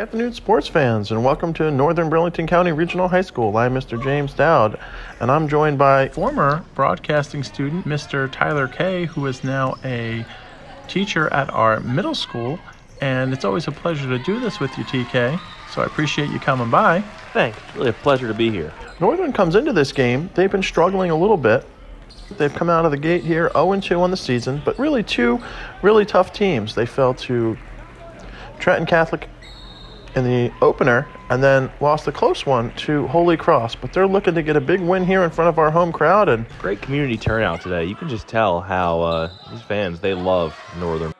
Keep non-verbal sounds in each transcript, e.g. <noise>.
Good afternoon, sports fans, and welcome to Northern Burlington County Regional High School. I'm Mr. James Dowd, and I'm joined by former broadcasting student, Mr. Tyler Kay, who is now a teacher at our middle school. And it's always a pleasure to do this with you, TK. So I appreciate you coming by. Thanks. Really a pleasure to be here. Northern comes into this game. They've been struggling a little bit. They've come out of the gate here 0 2 on the season, but really two really tough teams. They fell to Trenton Catholic in the opener and then lost a close one to Holy Cross. But they're looking to get a big win here in front of our home crowd. And great community turnout today. You can just tell how uh, these fans they love Northern.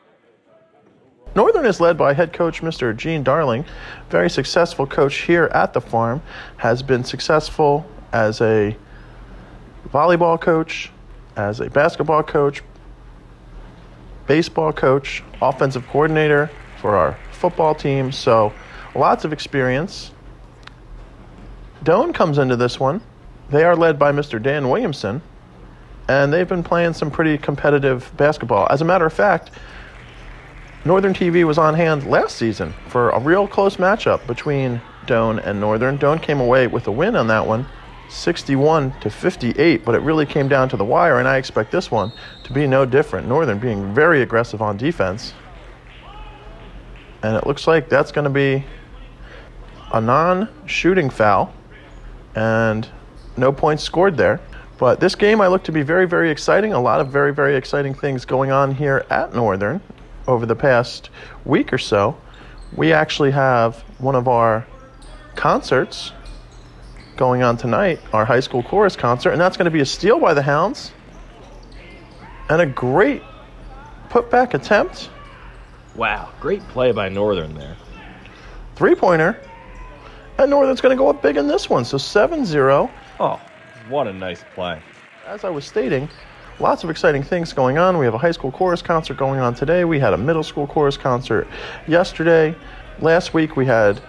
Northern is led by head coach Mr. Gene Darling, very successful coach here at the farm, has been successful as a volleyball coach, as a basketball coach, baseball coach, offensive coordinator for our football team. So lots of experience. Doane comes into this one. They are led by Mr. Dan Williamson, and they've been playing some pretty competitive basketball. As a matter of fact, Northern TV was on hand last season for a real close matchup between Doane and Northern. Doane came away with a win on that one, 61 to 58, but it really came down to the wire, and I expect this one to be no different. Northern being very aggressive on defense. And it looks like that's going to be a non shooting foul and no points scored there. But this game I look to be very, very exciting. A lot of very, very exciting things going on here at Northern over the past week or so. We actually have one of our concerts going on tonight, our high school chorus concert, and that's going to be a steal by the Hounds and a great putback attempt. Wow, great play by Northern there. Three pointer. And Northern's going to go up big in this one. So 7 0. Oh, what a nice play. As I was stating, lots of exciting things going on. We have a high school chorus concert going on today. We had a middle school chorus concert yesterday. Last week we had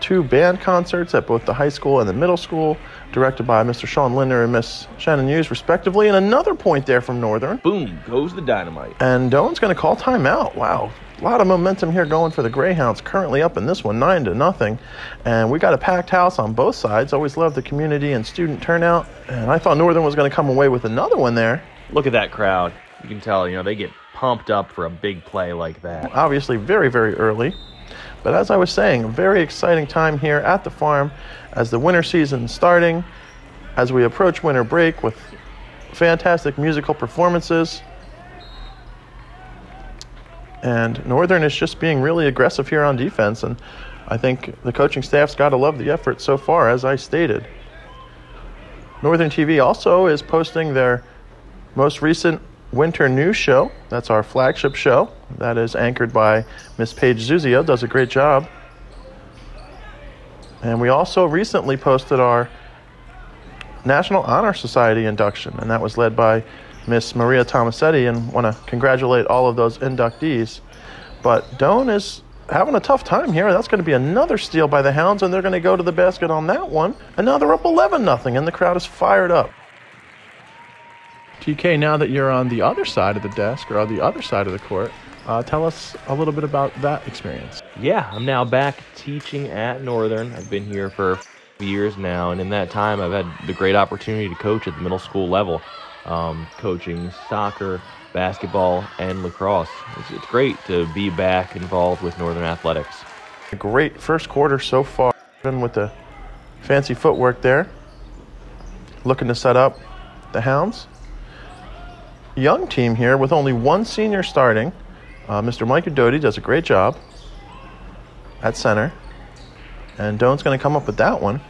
two band concerts at both the high school and the middle school, directed by Mr. Sean Linder and Miss Shannon Hughes, respectively. And another point there from Northern. Boom goes the dynamite. And Doane's going to call timeout. Wow, a lot of momentum here going for the Greyhounds. Currently up in this one, nine to nothing, and we got a packed house on both sides. Always love the community and student turnout, and I thought Northern was going to come away with another one there. Look at that crowd. You can tell, you know, they get pumped up for a big play like that. Obviously, very, very early. But as I was saying, a very exciting time here at the farm as the winter season starting, as we approach winter break with fantastic musical performances. And Northern is just being really aggressive here on defense, and I think the coaching staff's got to love the effort so far, as I stated. Northern TV also is posting their most recent winter news show. That's our flagship show. That is anchored by Miss Paige Zuzio, does a great job. And we also recently posted our National Honor Society induction, and that was led by Miss Maria Tomasetti, and want to congratulate all of those inductees. But Doane is having a tough time here. That's going to be another steal by the Hounds, and they're going to go to the basket on that one. And now they're up 11 nothing, and the crowd is fired up. TK, now that you're on the other side of the desk or on the other side of the court, uh, tell us a little bit about that experience. Yeah, I'm now back teaching at Northern. I've been here for years now, and in that time, I've had the great opportunity to coach at the middle school level, um, coaching soccer, basketball, and lacrosse. It's, it's great to be back involved with Northern athletics. A great first quarter so far, even with the fancy footwork there. Looking to set up the Hounds young team here with only one senior starting. Uh, Mr. Mike Doty does a great job at center. And Doane's going to come up with that one.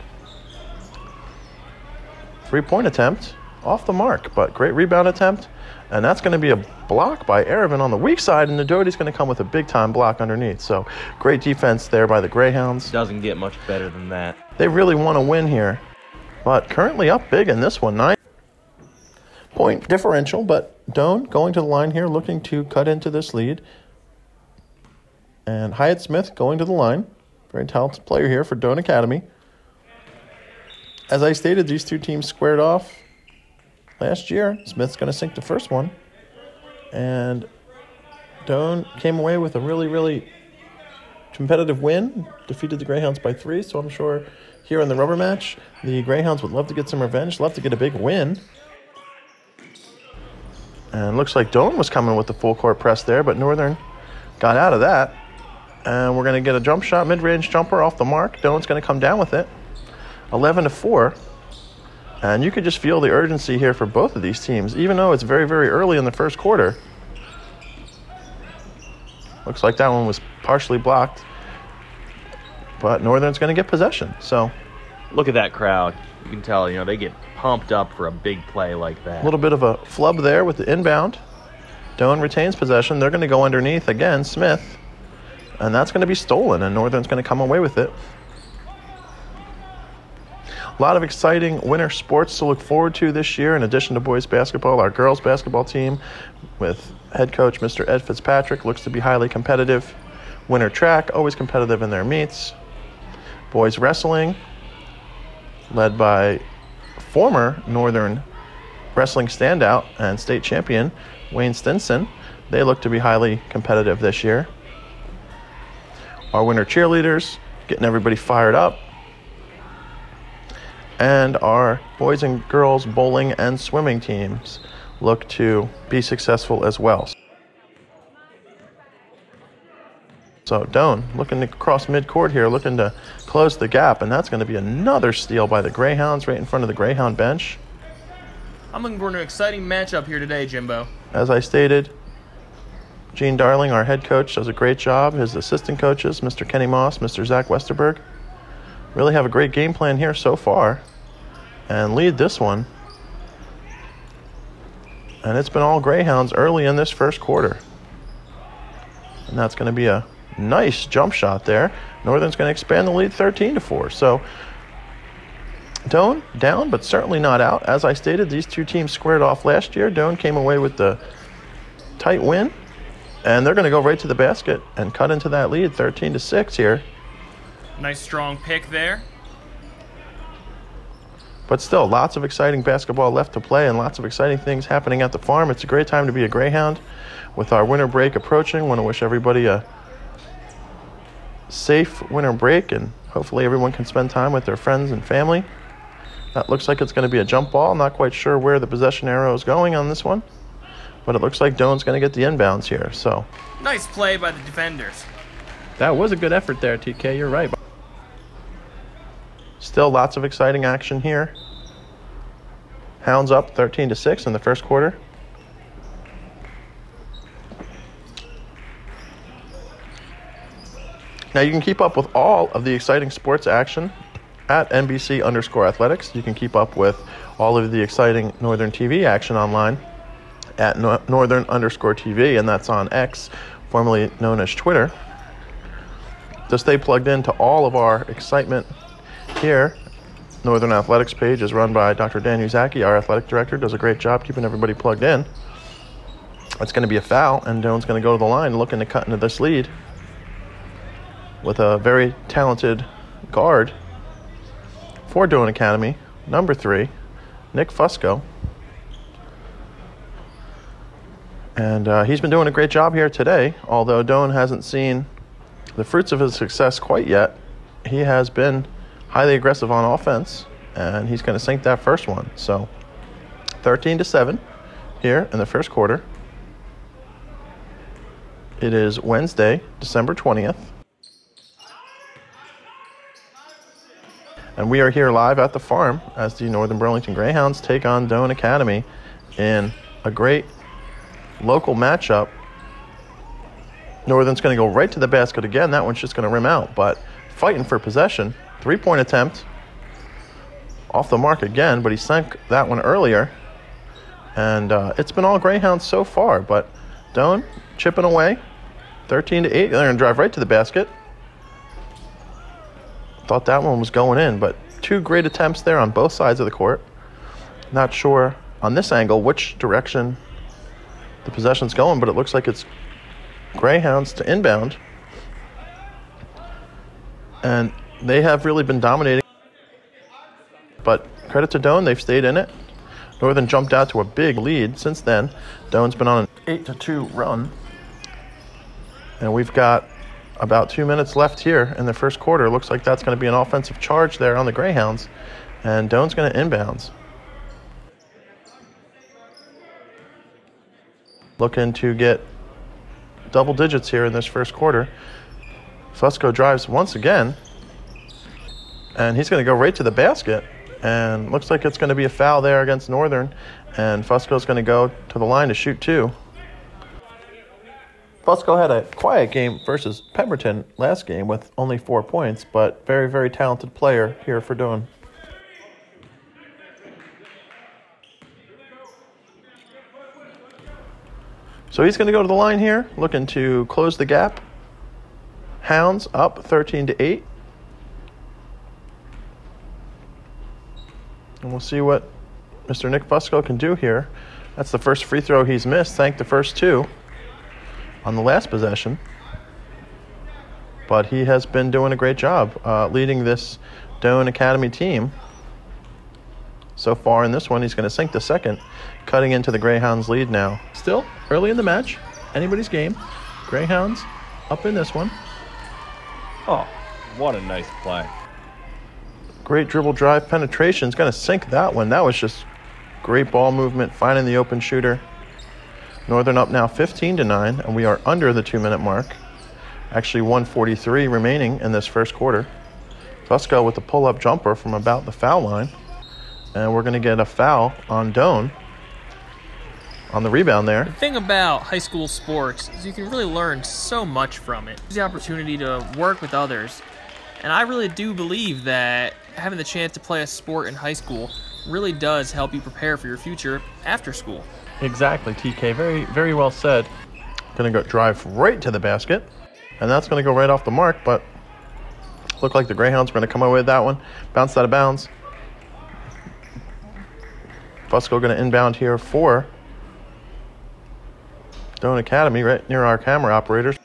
Three point attempt off the mark, but great rebound attempt. And that's going to be a block by Erevin on the weak side, and the Doty's going to come with a big time block underneath. So great defense there by the Greyhounds. Doesn't get much better than that. They really want to win here, but currently up big in this one. Nine point differential, but Doane going to the line here, looking to cut into this lead. And Hyatt Smith going to the line. Very talented player here for Doane Academy. As I stated, these two teams squared off last year. Smith's going to sink the first one. And Doane came away with a really, really competitive win, defeated the Greyhounds by three. So I'm sure here in the rubber match, the Greyhounds would love to get some revenge, love to get a big win. And looks like Doane was coming with the full court press there, but Northern got out of that. And we're going to get a jump shot, mid range jumper off the mark. Doane's going to come down with it. 11 to 4. And you could just feel the urgency here for both of these teams, even though it's very, very early in the first quarter. Looks like that one was partially blocked. But Northern's going to get possession. So Look at that crowd. You can tell, you know, they get pumped up for a big play like that. a little bit of a flub there with the inbound. Doane retains possession. They're going to go underneath again, Smith. And that's going to be stolen, and Northern's going to come away with it. A lot of exciting winter sports to look forward to this year. In addition to boys basketball, our girls basketball team with head coach Mr. Ed Fitzpatrick looks to be highly competitive. Winter track, always competitive in their meets. Boys wrestling, led by former Northern wrestling standout and state champion Wayne Stinson. They look to be highly competitive this year. Our winter cheerleaders getting everybody fired up. And our boys and girls bowling and swimming teams look to be successful as well. So Doane looking to cross midcourt here, looking to close the gap, and that's going to be another steal by the Greyhounds right in front of the Greyhound bench. I'm looking for an exciting matchup here today, Jimbo. As I stated, Gene Darling, our head coach, does a great job. His assistant coaches, Mr. Kenny Moss, Mr. Zach Westerberg, really have a great game plan here so far and lead this one. And it's been all Greyhounds early in this first quarter. And that's going to be a nice jump shot there. Northern's going to expand the lead 13 to 4. So Doane down, but certainly not out. As I stated, these two teams squared off last year. Doane came away with the tight win, and they're going to go right to the basket and cut into that lead 13 to 6 here. Nice strong pick there. But still, lots of exciting basketball left to play and lots of exciting things happening at the farm. It's a great time to be a Greyhound. With our winter break approaching, want to wish everybody a safe winter break and hopefully everyone can spend time with their friends and family. That looks like it's going to be a jump ball. Not quite sure where the possession arrow is going on this one, but it looks like Doane's going to get the inbounds here. So Nice play by the defenders. that was a good effort there, TK. You're right. Still lots of exciting action here. Hounds up 13 to 6 in the first quarter. Now you can keep up with all of the exciting sports action at NBC underscore athletics. You can keep up with all of the exciting Northern TV action online at no- Northern underscore TV, and that's on X, formerly known as Twitter. To stay plugged into all of our excitement here, Northern Athletics page is run by Dr. Dan Uzaki, our athletic director, does a great job keeping everybody plugged in. It's going to be a foul, and Doane's going to go to the line looking to cut into this lead with a very talented guard for Doane Academy, number three, Nick Fusco. And uh, he's been doing a great job here today, although Doane hasn't seen the fruits of his success quite yet. He has been highly aggressive on offense, and he's going to sink that first one. So, 13 to 7 here in the first quarter. It is Wednesday, December 20th. And we are here live at the farm as the Northern Burlington Greyhounds take on Doane Academy in a great local matchup. Northern's going to go right to the basket again. That one's just going to rim out, but fighting for possession. Three point attempt off the mark again, but he sank that one earlier. And uh, it's been all Greyhounds so far, but Doane chipping away. 13 to 8. They're going to drive right to the basket. Thought that one was going in, but two great attempts there on both sides of the court. Not sure on this angle which direction the possession's going, but it looks like it's Greyhounds to inbound. And they have really been dominating. But credit to Doane, they've stayed in it. Northern jumped out to a big lead since then. Doane's been on an 8 to 2 run. And we've got about two minutes left here in the first quarter. Looks like that's going to be an offensive charge there on the Greyhounds. And Doane's going to inbounds. Looking to get double digits here in this first quarter. Fusco drives once again. And he's going to go right to the basket. And looks like it's going to be a foul there against Northern. And Fusco's going to go to the line to shoot two. Fusco had a quiet game versus Pemberton last game with only four points, but very, very talented player here for Doane. So he's going to go to the line here, looking to close the gap. Hounds up 13 to 8. And we'll see what Mr. Nick Fusco can do here. That's the first free throw he's missed, thank the first two on the last possession. But he has been doing a great job uh, leading this Doane Academy team. So far in this one, he's going to sink the second, cutting into the Greyhounds' lead now. Still early in the match, anybody's game. Greyhounds up in this one. Oh, what a nice play. Great dribble drive penetration. Is going to sink that one. That was just great ball movement, finding the open shooter. Northern up now 15 to 9, and we are under the two minute mark. Actually, 143 remaining in this first quarter. Fusco with the pull up jumper from about the foul line. And we're going to get a foul on Doane on the rebound there. The thing about high school sports is you can really learn so much from it. It's the opportunity to work with others. And I really do believe that having the chance to play a sport in high school really does help you prepare for your future after school. Exactly, TK. Very, very well said. To go drive right to the basket. And that's to go right off the mark, but look like the Greyhounds are to come away with that one. Bounce out of bounds. Fusco to inbound here for Doane Academy, right near our camera operators.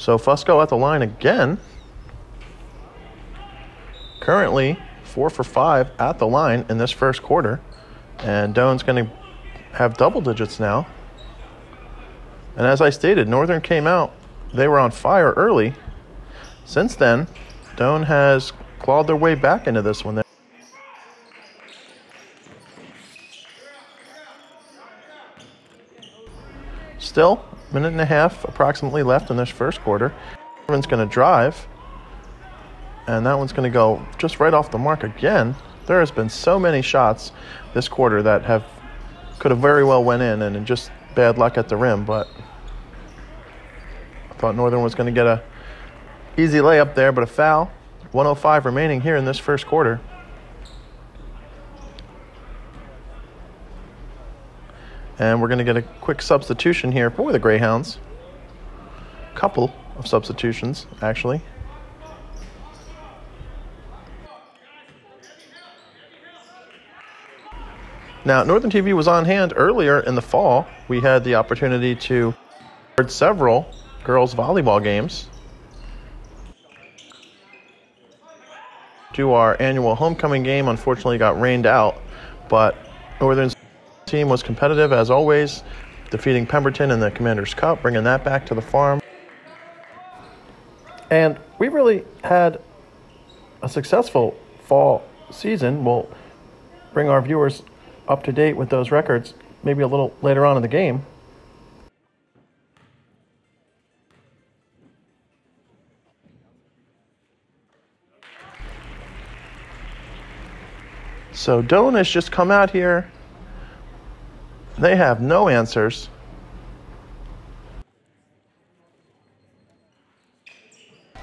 So Fusco at the line again. Currently four for five at the line in this first quarter. And Doane's going to have double digits now. And as I stated, Northern came out. They were on fire early. Since then, Doane has clawed their way back into this one. Still, minute and a half approximately left in this first quarter. Northern's going to drive, and that one's going to go just right off the mark again. There has been so many shots this quarter that have could have very well went in, and just bad luck at the rim. But I thought Northern was going to get a easy layup there, but a foul. 105 remaining here in this first quarter. And we're going to get a quick substitution here for the Greyhounds. A couple of substitutions, actually. Now, Northern TV was on hand earlier in the fall. We had the opportunity to record several girls' volleyball games. Do our annual homecoming game, unfortunately, got rained out, but Northern's team was competitive as always, defeating Pemberton in the Commander's Cup, bringing that back to the farm. And we really had a successful fall season. We'll bring our viewers up to date with those records maybe a little later on in the game. So Doane has just come out here. They have no answers.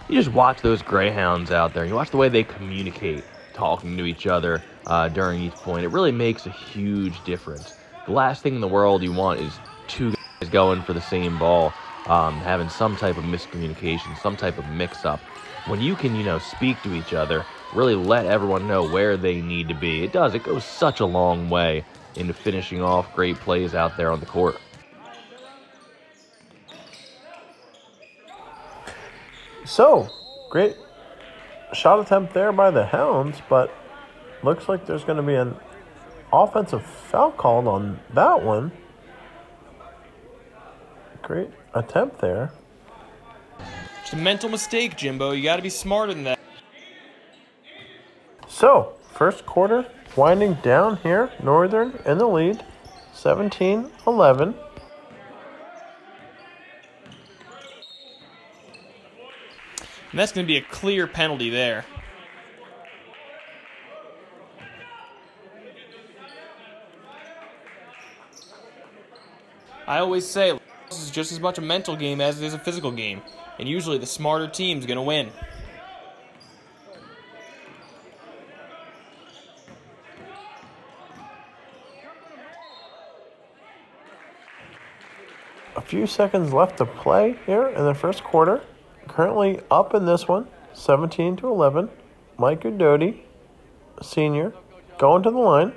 You just watch those greyhounds out there. You watch the way they communicate, talking to each other uh, during each point. It really makes a huge difference. The last thing in the world you want is two guys going for the same ball, um, having some type of miscommunication, some type of mix-up. When you can, you know, speak to each other, really let everyone know where they need to be. It does. It goes such a long way into finishing off great plays out there on the court. So, great shot attempt there by the Hounds, but looks like there's going to be an offensive foul called on that one. Great attempt there. It's a mental mistake, Jimbo. You got to be smarter than that. So, first quarter winding down here. Northern in the lead, 17 11. And that's going to be a clear penalty there. I always say this is just as much a mental game as it is a physical game, and usually the smarter team's going to win. Few seconds left to play here in the first quarter. Currently up in this one, 17 to 11. Micah Doty, senior, going to the line.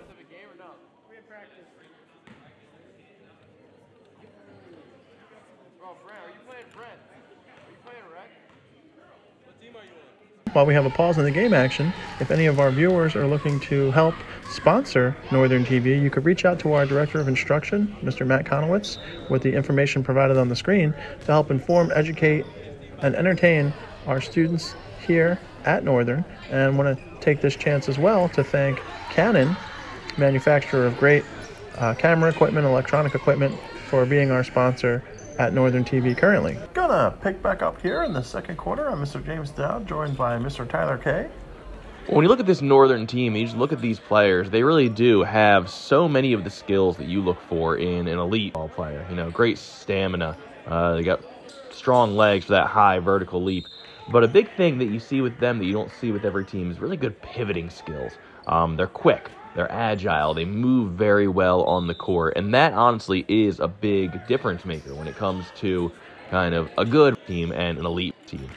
While we have a pause in the game action, if any of our viewers are looking to help sponsor Northern TV, you could reach out to our Director of Instruction, Mr. Matt Conowitz, with the information provided on the screen to help inform, educate, and entertain our students here at Northern. And want to take this chance as well to thank Canon, manufacturer of great uh, camera equipment, electronic equipment, for being our sponsor at Northern TV currently. Gonna pick back up here in the second quarter. I'm Mr. James Dowd, joined by Mr. Tyler Kay. When you look at this Northern team, you just look at these players. They really do have so many of the skills that you look for in an elite ball player. You know, great stamina. Uh, they got strong legs for that high vertical leap. But a big thing that you see with them that you don't see with every team is really good pivoting skills. Um, they're quick, they're agile, they move very well on the court, and that honestly is a big difference maker when it comes to kind of a good team and an elite team.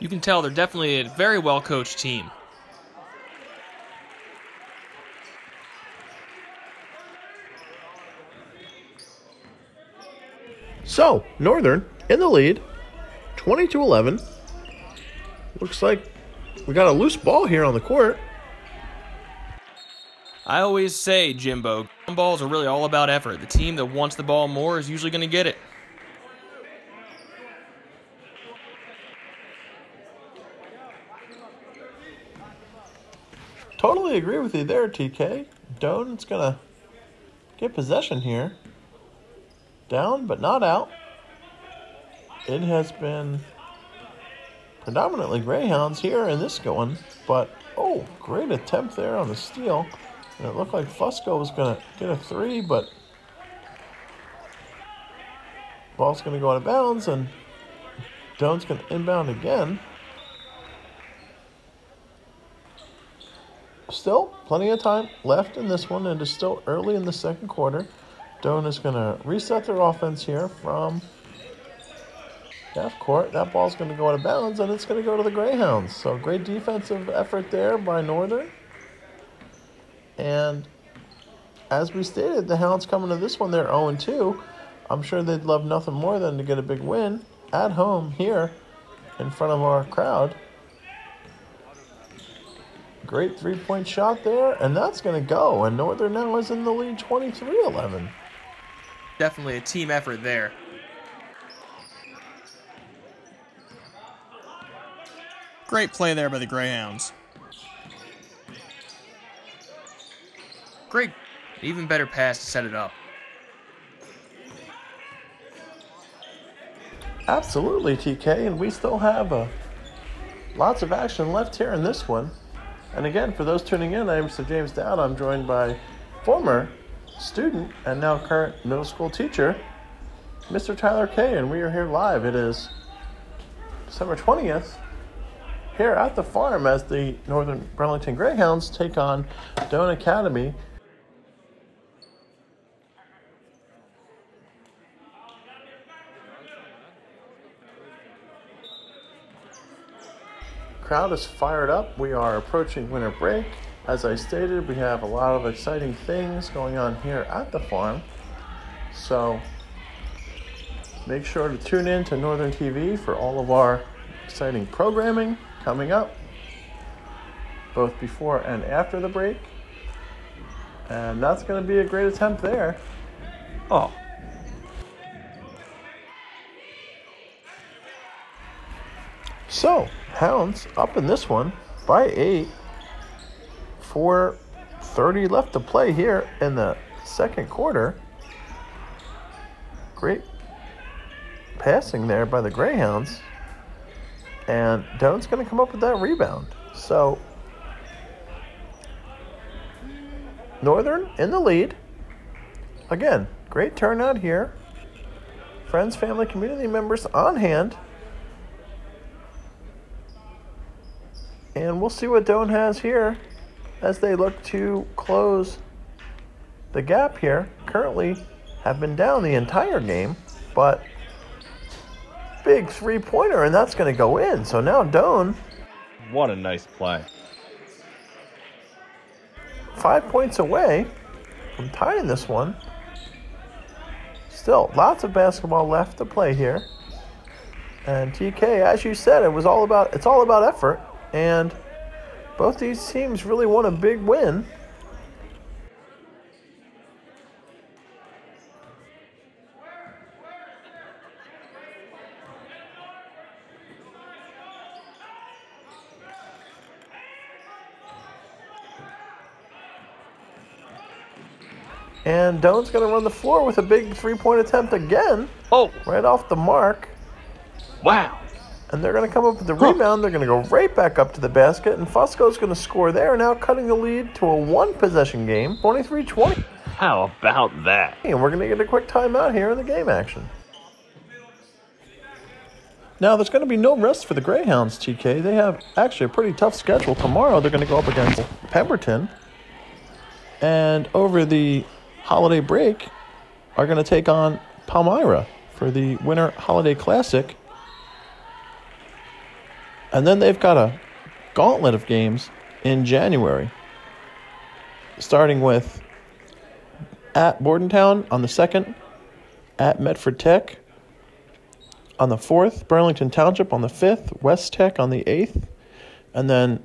You can tell they're definitely a very well coached team. So, Northern in the lead, 20 11. Looks like we got a loose ball here on the court. I always say, Jimbo, balls are really all about effort. The team that wants the ball more is usually going to get it. Totally agree with you there, TK. Doane's gonna get possession here. Down, but not out. It has been predominantly Greyhounds here in this going, but oh, great attempt there on the steal. And it looked like Fusco was gonna get a three, but ball's gonna go out of bounds, and Doane's gonna inbound again. Still, plenty of time left in this one. And It is still early in the second quarter. Doane is going to reset their offense here from half court. That ball's going to go out of bounds, and it's going to go to the Greyhounds. So great defensive effort there by Northern. And as we stated, the Hounds coming to this one, they're 0 2. I'm sure they'd love nothing more than to get a big win at home here in front of our crowd. Great three point shot there, and that's going to go. And Northern now is in the lead 23 11. Definitely a team effort there. Great play there by the Greyhounds. Great, even better pass to set it up. Absolutely, TK, and we still have uh, lots of action left here in this one. And again, for those tuning in, I'm Mr. James Dowd. I'm joined by former student and now current middle school teacher, Mr. Tyler Kay, and we are here live. It is December 20th here at the farm as the Northern Burlington Greyhounds take on Doane Academy. Crowd is fired up. We are approaching winter break. As I stated, we have a lot of exciting things going on here at the farm. So make sure to tune in to Northern TV for all of our exciting programming coming up, both before and after the break. And that's going to be a great attempt there. Oh, So, Hounds up in this one by eight. 4.30 left to play here in the second quarter. Great passing there by the Greyhounds. And Doane's going to come up with that rebound. So, Northern in the lead. Again, great turnout here. Friends, family, community members on hand. And we'll see what Doane has here as they look to close the gap here. Currently have been down the entire game, but big three pointer, and that's going to go in. So now Doane, what a nice play. five points away from tying this one. Still, lots of basketball left to play here. And TK, as you said, it was all about it's all about effort. And both these teams really want a big win. And Doane's going to run the floor with a big three point attempt again, Oh, right off the mark. wow. And they're going to come up with the rebound. They're going to go right back up to the basket. And Fusco's going to score there, now cutting the lead to a one possession game, 23 20. How about that? And we're going to get a quick timeout here in the game action. Now, there's going to be no rest for the Greyhounds, TK. They have actually a pretty tough schedule. Tomorrow, they're going to go up against Pemberton. And over the holiday break, are going to take on Palmyra for the Winter Holiday Classic. And then they've got a gauntlet of games in January, starting with at Bordentown on the 2nd, at Medford Tech on the 4th, Burlington Township on the 5th, West Tech on the 8th, and then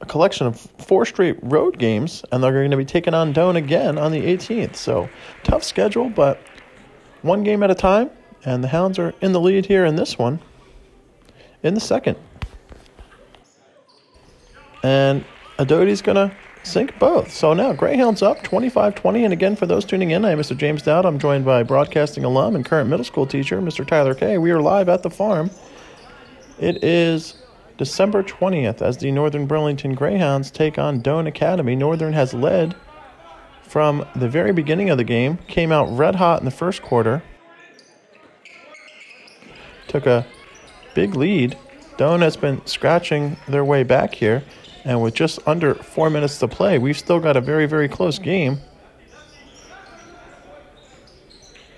a collection of four straight road games, and they're going to be taking on Doane again on the 18th. So, tough schedule, but one game at a time, and the Hounds are in the lead here in this one in the second. And Adote's going to sink both. So now Greyhounds up 25 20. And again, for those tuning in, I'm Mr. James Dowd. I'm joined by broadcasting alum and current middle school teacher, Mr. Tyler Kay. We are live at the farm. It is December 20th as the Northern Burlington Greyhounds take on Doane Academy. Northern has led from the very beginning of the game, came out red hot in the first quarter, took a big lead. Doane has been scratching their way back here, and with just under four minutes to play, we've still got a very, very close game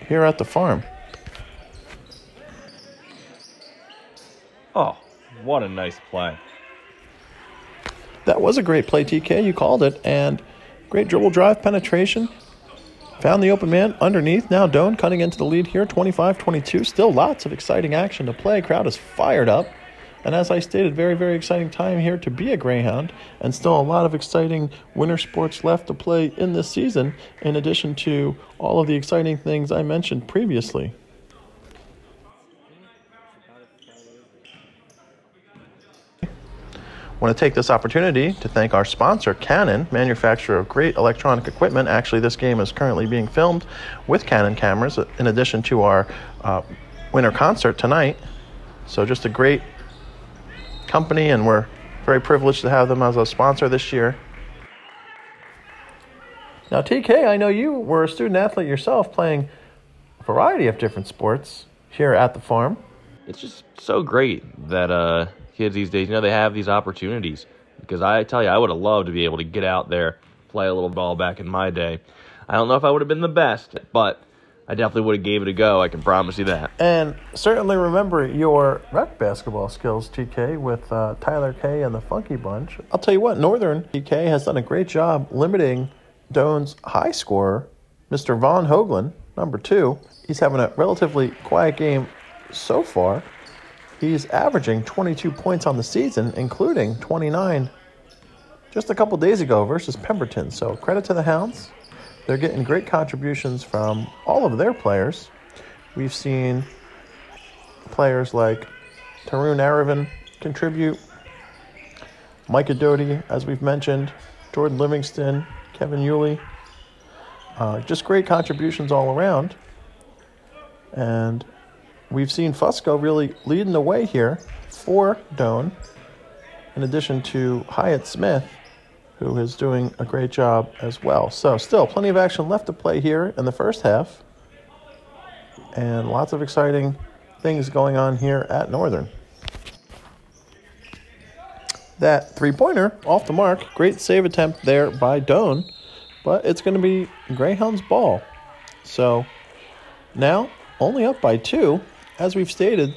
here at the farm. Oh, what a nice play. That was a great play, TK. You called it, and great dribble drive penetration. Found the open man underneath. Now Doane cutting into the lead here, 25 22. Still lots of exciting action to play. Crowd is fired up. And as I stated, very, very exciting time here to be a Greyhound, and still a lot of exciting winter sports left to play in this season, in addition to all of the exciting things I mentioned previously. Want to take this opportunity to thank our sponsor, Canon, manufacturer of great electronic equipment. Actually, this game is currently being filmed with Canon cameras, in addition to our uh, winter concert tonight. So, just a great company, and we're very privileged to have them as a sponsor this year. Now, TK, I know you were a student athlete yourself, playing a variety of different sports here at the farm. It's just so great that uh, kids these days, you know, they have these opportunities. Because I tell you, I would have loved to be able to get out there, play a little ball back in my day. I don't know if I would have been the best, but I definitely would have gave it a go. I can promise you that. And certainly remember your rec basketball skills, TK, with uh, Tyler K and the Funky Bunch. I'll tell you what, Northern TK has done a great job limiting Doane's high scorer, Mr. Von Hoagland, number two. He's having a relatively quiet game so far. He's averaging 22 points on the season, including 29 just a couple days ago versus Pemberton. So credit to the Hounds. They're getting great contributions from all of their players. We've seen players like Tarun Aravan contribute, Micah Doty, as we've mentioned, Jordan Livingston, Kevin Yulee. Uh, just great contributions all around. And we've seen Fusco really leading the way here for Doane, in addition to Hyatt Smith, who is doing a great job as well. So, still plenty of action left to play here in the first half, and lots of exciting things going on here at Northern. That three pointer off the mark, great save attempt there by Doane, but it's going to be Greyhound's ball. So, now only up by two, as we've stated.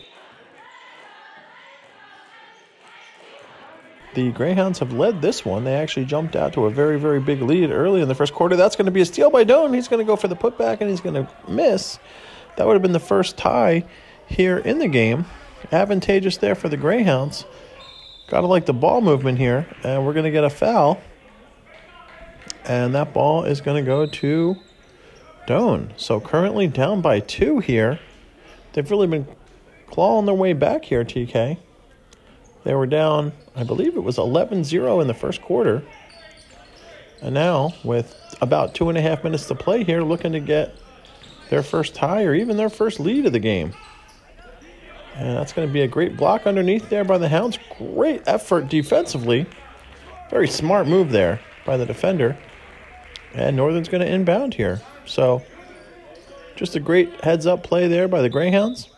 The Greyhounds have led this one. They actually jumped out to a very, very big lead early in the first quarter. That's going to be a steal by Doane. He's going to go for the putback and he's going to miss. That would have been the first tie here in the game. Advantageous there for the Greyhounds. Got to like the ball movement here. And we're going to get a foul. And that ball is going to go to Doane. So currently down by two here. They've really been clawing their way back here, TK. They were down, I believe it was 11 0 in the first quarter. And now, with about two and a half minutes to play here, looking to get their first tie or even their first lead of the game. And that's going to be a great block underneath there by the Hounds. Great effort defensively. Very smart move there by the defender. And Northern's going to inbound here. So, just a great heads up play there by the Greyhounds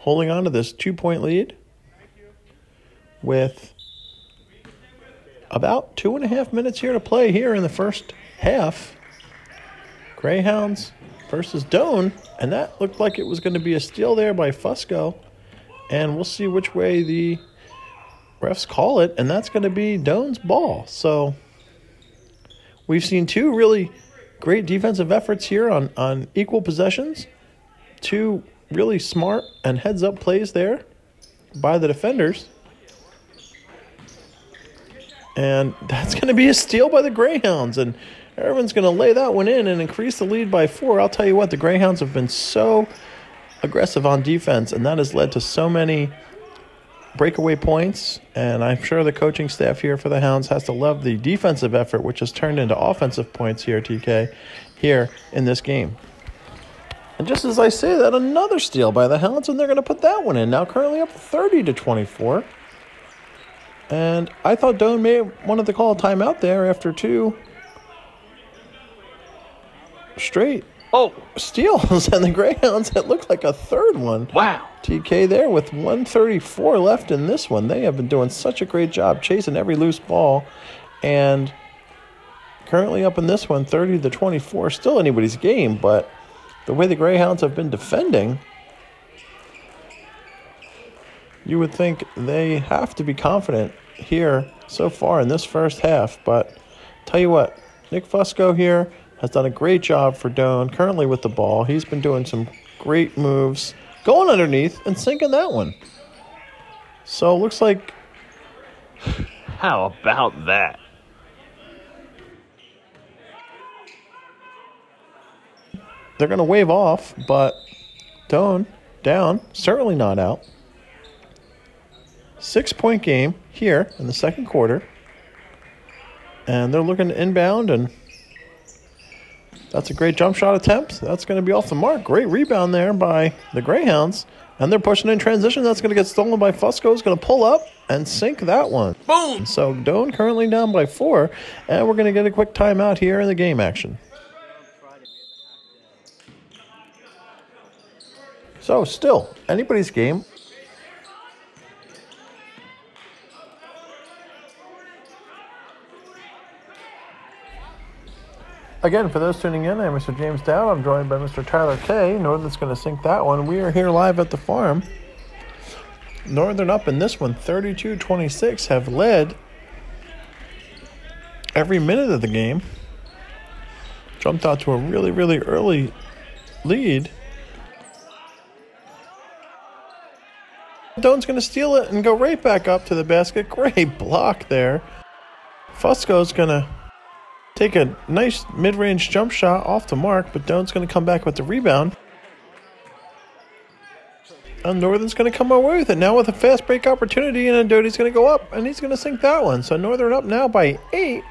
holding on to this two point lead with about two and a half minutes here to play here in the first half. Greyhounds versus Doane, and that looked like it was going to be a steal there by Fusco. And we'll see which way the refs call it, and that's going to be Doane's ball. So we've seen two really great defensive efforts here on, on equal possessions. Two really smart and heads up plays there by the defenders. And that's going to be a steal by the Greyhounds. And everyone's going to lay that one in and increase the lead by four. I'll tell you what, the Greyhounds have been so aggressive on defense, and that has led to so many breakaway points. And I'm sure the coaching staff here for the Hounds has to love the defensive effort, which has turned into offensive points here, TK, here in this game. And just as I say that, another steal by the Hounds, and they're going to put that one in. Now currently up 30 to 24. And I thought Doane may wanted to call a timeout there after two straight Oh, steals, <laughs> and the Greyhounds, it looked like a third one. wow. TK there with 134 left in this one. They have been doing such a great job chasing every loose ball. And currently up in this one, 30 to 24. Still anybody's game, but the way the Greyhounds have been defending, you would think they have to be confident here so far in this first half. But tell you what, Nick Fusco here has done a great job for Doane currently with the ball. He's been doing some great moves, going underneath and sinking that one. So it looks like <laughs> How about that? they're going to wave off, but Doane down, certainly not out. Six point game here in the second quarter. And they're looking to inbound, and that's a great jump shot attempt. That's going to be off the mark. Great rebound there by the Greyhounds. And they're pushing in transition. That's going to get stolen by Fusco. Is going to pull up and sink that one. Boom! So Doane currently down by four, and we're going to get a quick timeout here in the game action. So still anybody's game. Again, for those tuning in, I'm Mr. James Dowd. I'm joined by Mr. Tyler Kay. Northern's going to sink that one. We are here live at the farm. Northern up in this one, 32 26, have led every minute of the game. Jumped out to a really, really early lead. Doane's going to steal it and go right back up to the basket. Great block there. Fusco's going to take a nice mid range jump shot off the mark, but Doane's going to come back with the rebound. And Northern's going to come away with it now with a fast break opportunity, and Doty's going to go up, and he's going to sink that one. So Northern up now by eight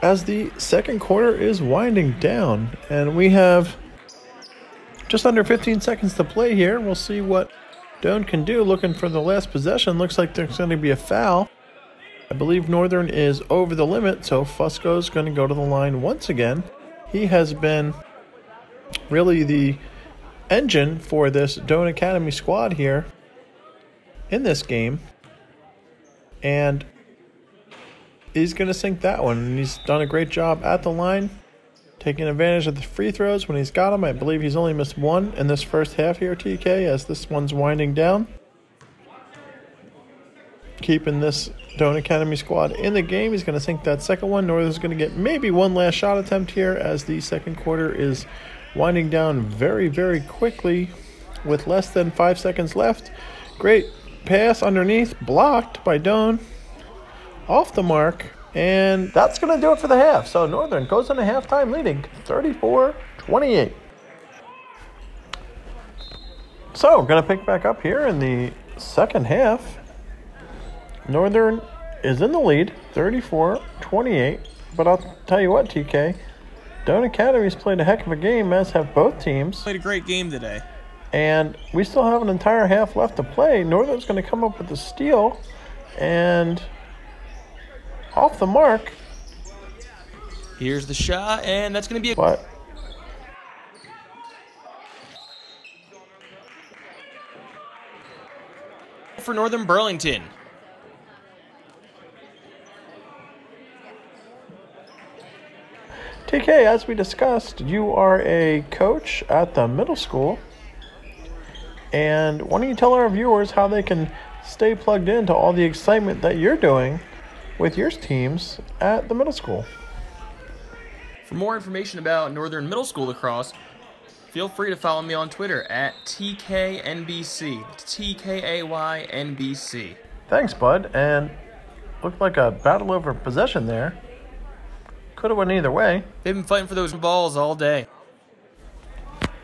as the second quarter is winding down, and we have just under 15 seconds to play here. We'll see what Doane can do. Looking for the last possession. Looks like there's going to be a foul. I believe Northern is over the limit, so Fusco's going to go to the line once again. He has been really the engine for this Doane Academy squad here in this game. And he's going to sink that one. And he's done a great job at the line, taking advantage of the free throws when he's got them. I believe he's only missed one in this first half here, TK, as this one's winding down. Keeping this Doane Academy squad in the game. He's going to sink that second one. Northern's going to get maybe one last shot attempt here as the second quarter is winding down very, very quickly with less than five seconds left. Great pass underneath, blocked by Doane. Off the mark. And that's going to do it for the half. So Northern goes into halftime leading 34 28. So we're going to pick back up here in the second half. Northern is in the lead 34 28. But I'll tell you what, TK, Doane Academy's played a heck of a game, as have both teams. Played a great game today. And we still have an entire half left to play. Northern's going to come up with a steal. And off the mark. Here's the shot, and that's going to be a. What? for Northern Burlington. TK, as we discussed, you are a coach at the middle school. And why don't you tell our viewers how they can stay plugged into all the excitement that you're doing with your teams at the middle school? For more information about Northern Middle School lacrosse, feel free to follow me on Twitter at TKNBC. TKAYNBC. Thanks, bud. And looked like a battle over possession there. Could have went either way. They've been fighting for those balls all day.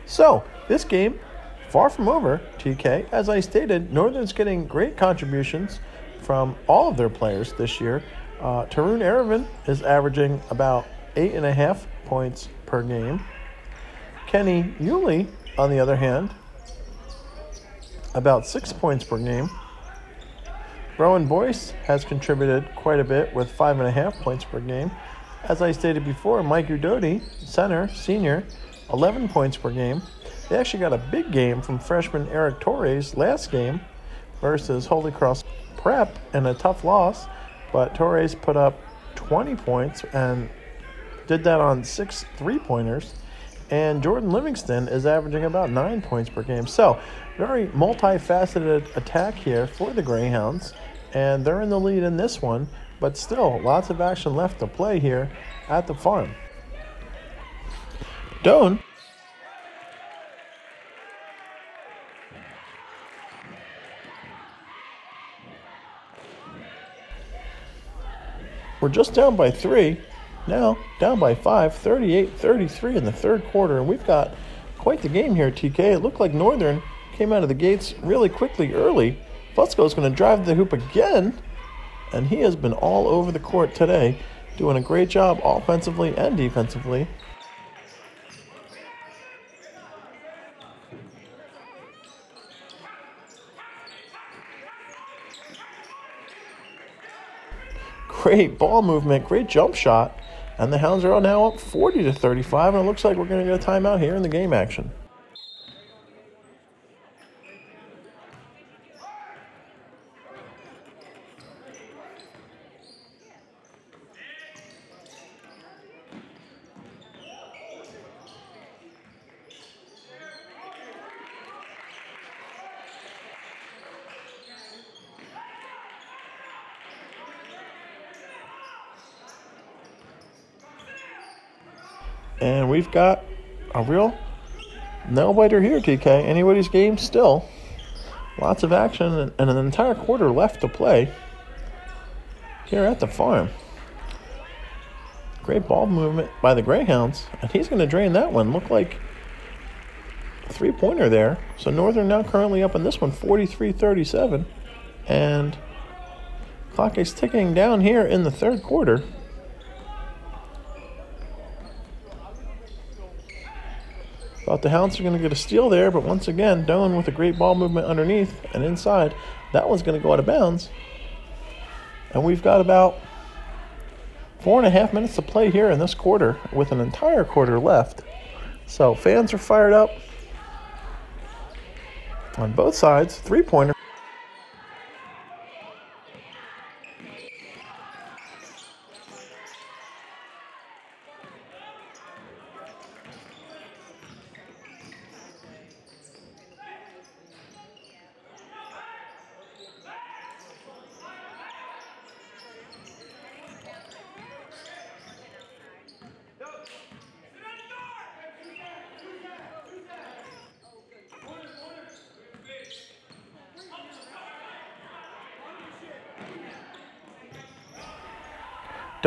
So, this game, far from over, TK. As I stated, Northern's getting great contributions from all of their players this year. Uh, Tarun Aravan is averaging about eight and a half points per game. Kenny Yulee, on the other hand, about six points per game. Rowan Boyce has contributed quite a bit with five and a half points per game. As I stated before, Mike Udodi, center, senior, 11 points per game. They actually got a big game from freshman Eric Torres last game versus Holy Cross Prep in a tough loss, but Torres put up 20 points and did that on six three pointers. And Jordan Livingston is averaging about nine points per game. So, very multifaceted attack here for the Greyhounds. And they're in the lead in this one, but still lots of action left to play here at the farm. Doane We're just down by three. Now down by five, 38 33 in the third quarter. And we've got quite the game here, TK. It looked like Northern came out of the gates really quickly early. Fusco's going to drive the hoop again. And he has been all over the court today, doing a great job offensively and defensively. Great ball movement, great jump shot. And the Hounds are now up 40 to 35, and it looks like we're going to get a timeout here in the game action. And we've got a real nail biter here, TK. Anybody's game still. Lots of action and an entire quarter left to play here at the farm. Great ball movement by the Greyhounds, and he's going to drain that one. Look like three pointer there. So Northern now currently up in this one 43 37. And clock is ticking down here in the third quarter. Thought the Hounds are going to get a steal there, but once again, Doane with a great ball movement underneath and inside. That one's going to go out of bounds. And we've got about four and a half minutes to play here in this quarter with an entire quarter left. So fans are fired up on both sides. Three pointer.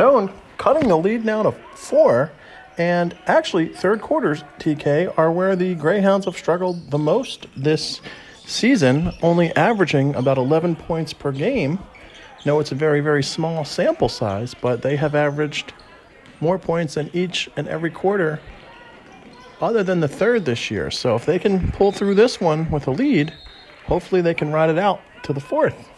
Doane cutting the lead now to four. And actually, third quarters, TK, are where the Greyhounds have struggled the most this season, only averaging about 11 points per game. No, it's a very, very small sample size, but they have averaged more points in each and every quarter other than the third this year. So if they can pull through this one with a lead, hopefully they can ride it out to the fourth.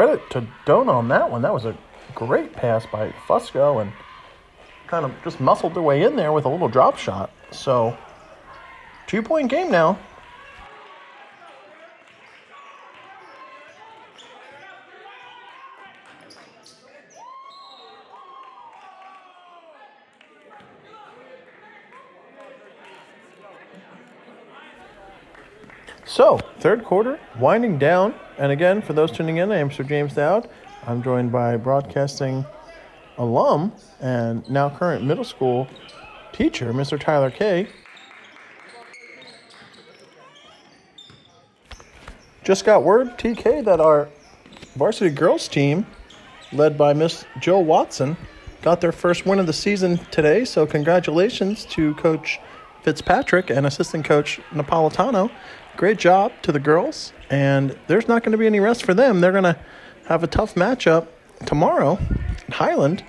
Credit to Doane on that one. That was a great pass by Fusco and kind of just muscled their way in there with a little drop shot. So, two point game now. So, third quarter, winding down. And again, for those tuning in, I am Sir James Dowd. I'm joined by broadcasting alum and now current middle school teacher, Mr. Tyler Kay. Just got word, TK, that our varsity girls team, led by Miss Jill Watson, got their first win of the season today. So, congratulations to Coach Fitzpatrick and assistant coach Napolitano great job to the girls, and there's not going to be any rest for them. They're going to have a tough matchup tomorrow in Highland.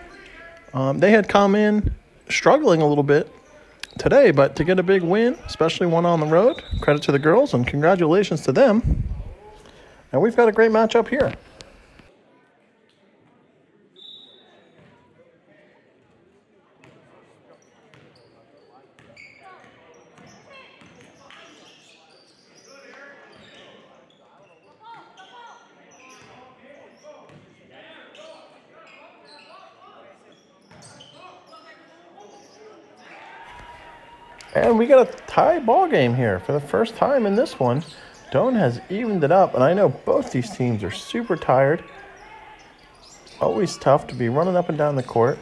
Um, they had come in struggling a little bit today, but to get a big win, especially one on the road, credit to the girls and congratulations to them. And we've got a great matchup here. And we got a tie ball game here for the first time in this one. Doane has evened it up, and I know both these teams are super tired. Always tough to be running up and down the court.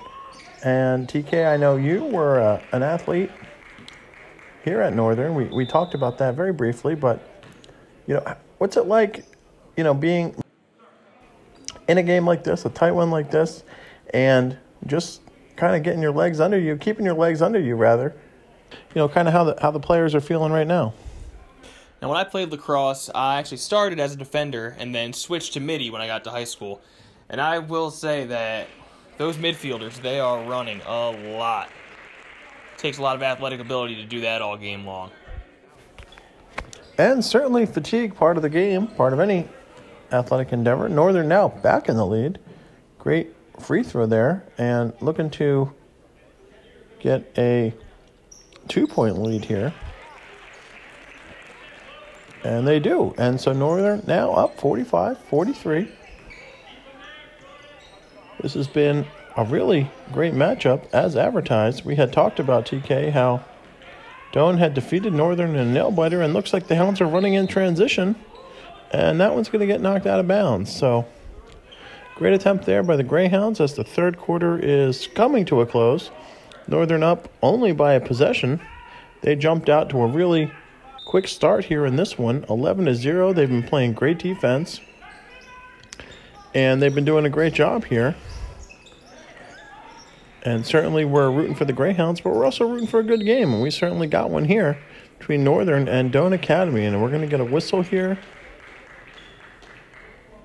And TK, I know you were uh, an athlete here at Northern. We, we talked about that very briefly, but you know, what's it like, you know, being in a game like this, a tight one like this, and just kind of getting your legs under you, keeping your legs under you rather, you know, kind of how the how the players are feeling right now. Now, when I played lacrosse, I actually started as a defender and then switched to midi when I got to high school. And I will say that those midfielders, they are running a lot. It takes a lot of athletic ability to do that all game long. And certainly fatigue, part of the game, part of any athletic endeavor. Northern now back in the lead. Great free throw there, and looking to get a two point lead here. And they do. And so Northern now up 45 43. This has been a really great matchup as advertised. We had talked about TK how Doane had defeated Northern in a nail biter, and looks like the Hounds are running in transition. And that one's going to get knocked out of bounds. So, great attempt there by the Greyhounds as the third quarter is coming to a close. Northern up only by a possession. They jumped out to a really quick start here in this one 11 to 0. They've been playing great defense, and they've been doing a great job here. And certainly we're rooting for the Greyhounds, but we're also rooting for a good game. And we certainly got one here between Northern and Doane Academy. And we're going to get a whistle here.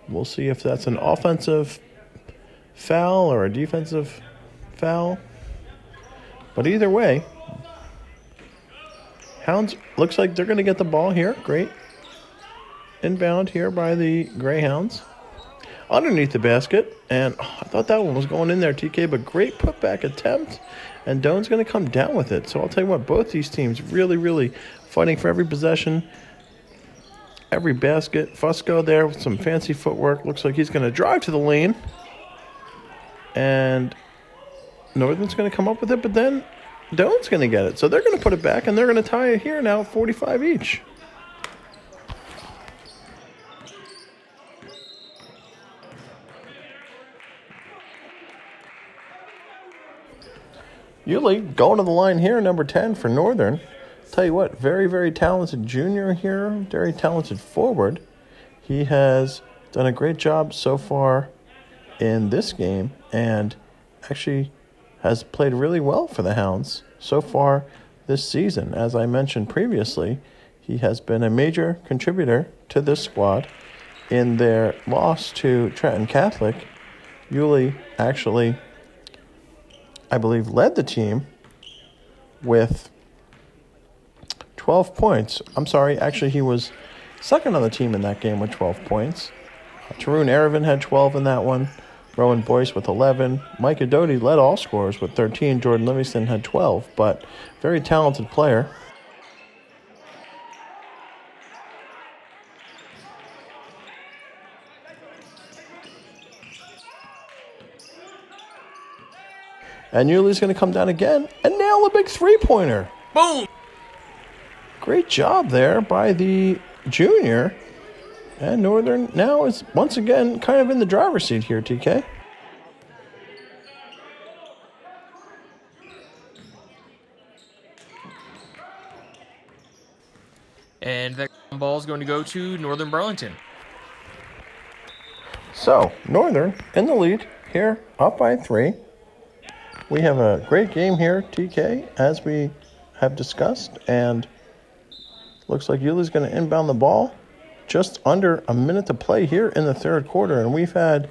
We'll see if that's an offensive foul or a defensive foul. But either way, Hounds looks like they're going to get the ball here. Great. Inbound here by the Greyhounds underneath the basket. And oh, I thought that one was going in there, TK, but great putback attempt. And Doane's going to come down with it. So I'll tell you what, both these teams really, really fighting for every possession, every basket. Fusco there with some fancy footwork. Looks like he's going to drive to the lane. And Northern's going to come up with it, but then Doane's going to get it. So they're going to put it back, and they're going to tie it here now 45 each. Yulee going to the line here, number 10 for Northern. Tell you what, very, very talented junior here, very talented forward. He has done a great job so far in this game and actually has played really well for the Hounds so far this season. As I mentioned previously, he has been a major contributor to this squad. In their loss to Trenton Catholic, Yulee actually I believe, led the team with 12 points. I'm sorry, actually, he was second on the team in that game with 12 points. Uh, Tarun Erevin had 12 in that one. Rowan Boyce with 11. Micah Doty led all scorers with 13. Jordan Livingston had 12, but very talented player. And Yulee's going to come down again and nail a big three pointer. Boom! Great job there by the junior. And Northern now is once again kind of in the driver's seat here, TK. And that ball is going to go to Northern Burlington. So, Northern in the lead here, up by three. We have a great game here, TK, as we have discussed, and looks like Yulee's going to inbound the ball. Just under a minute to play here in the third quarter, and we've had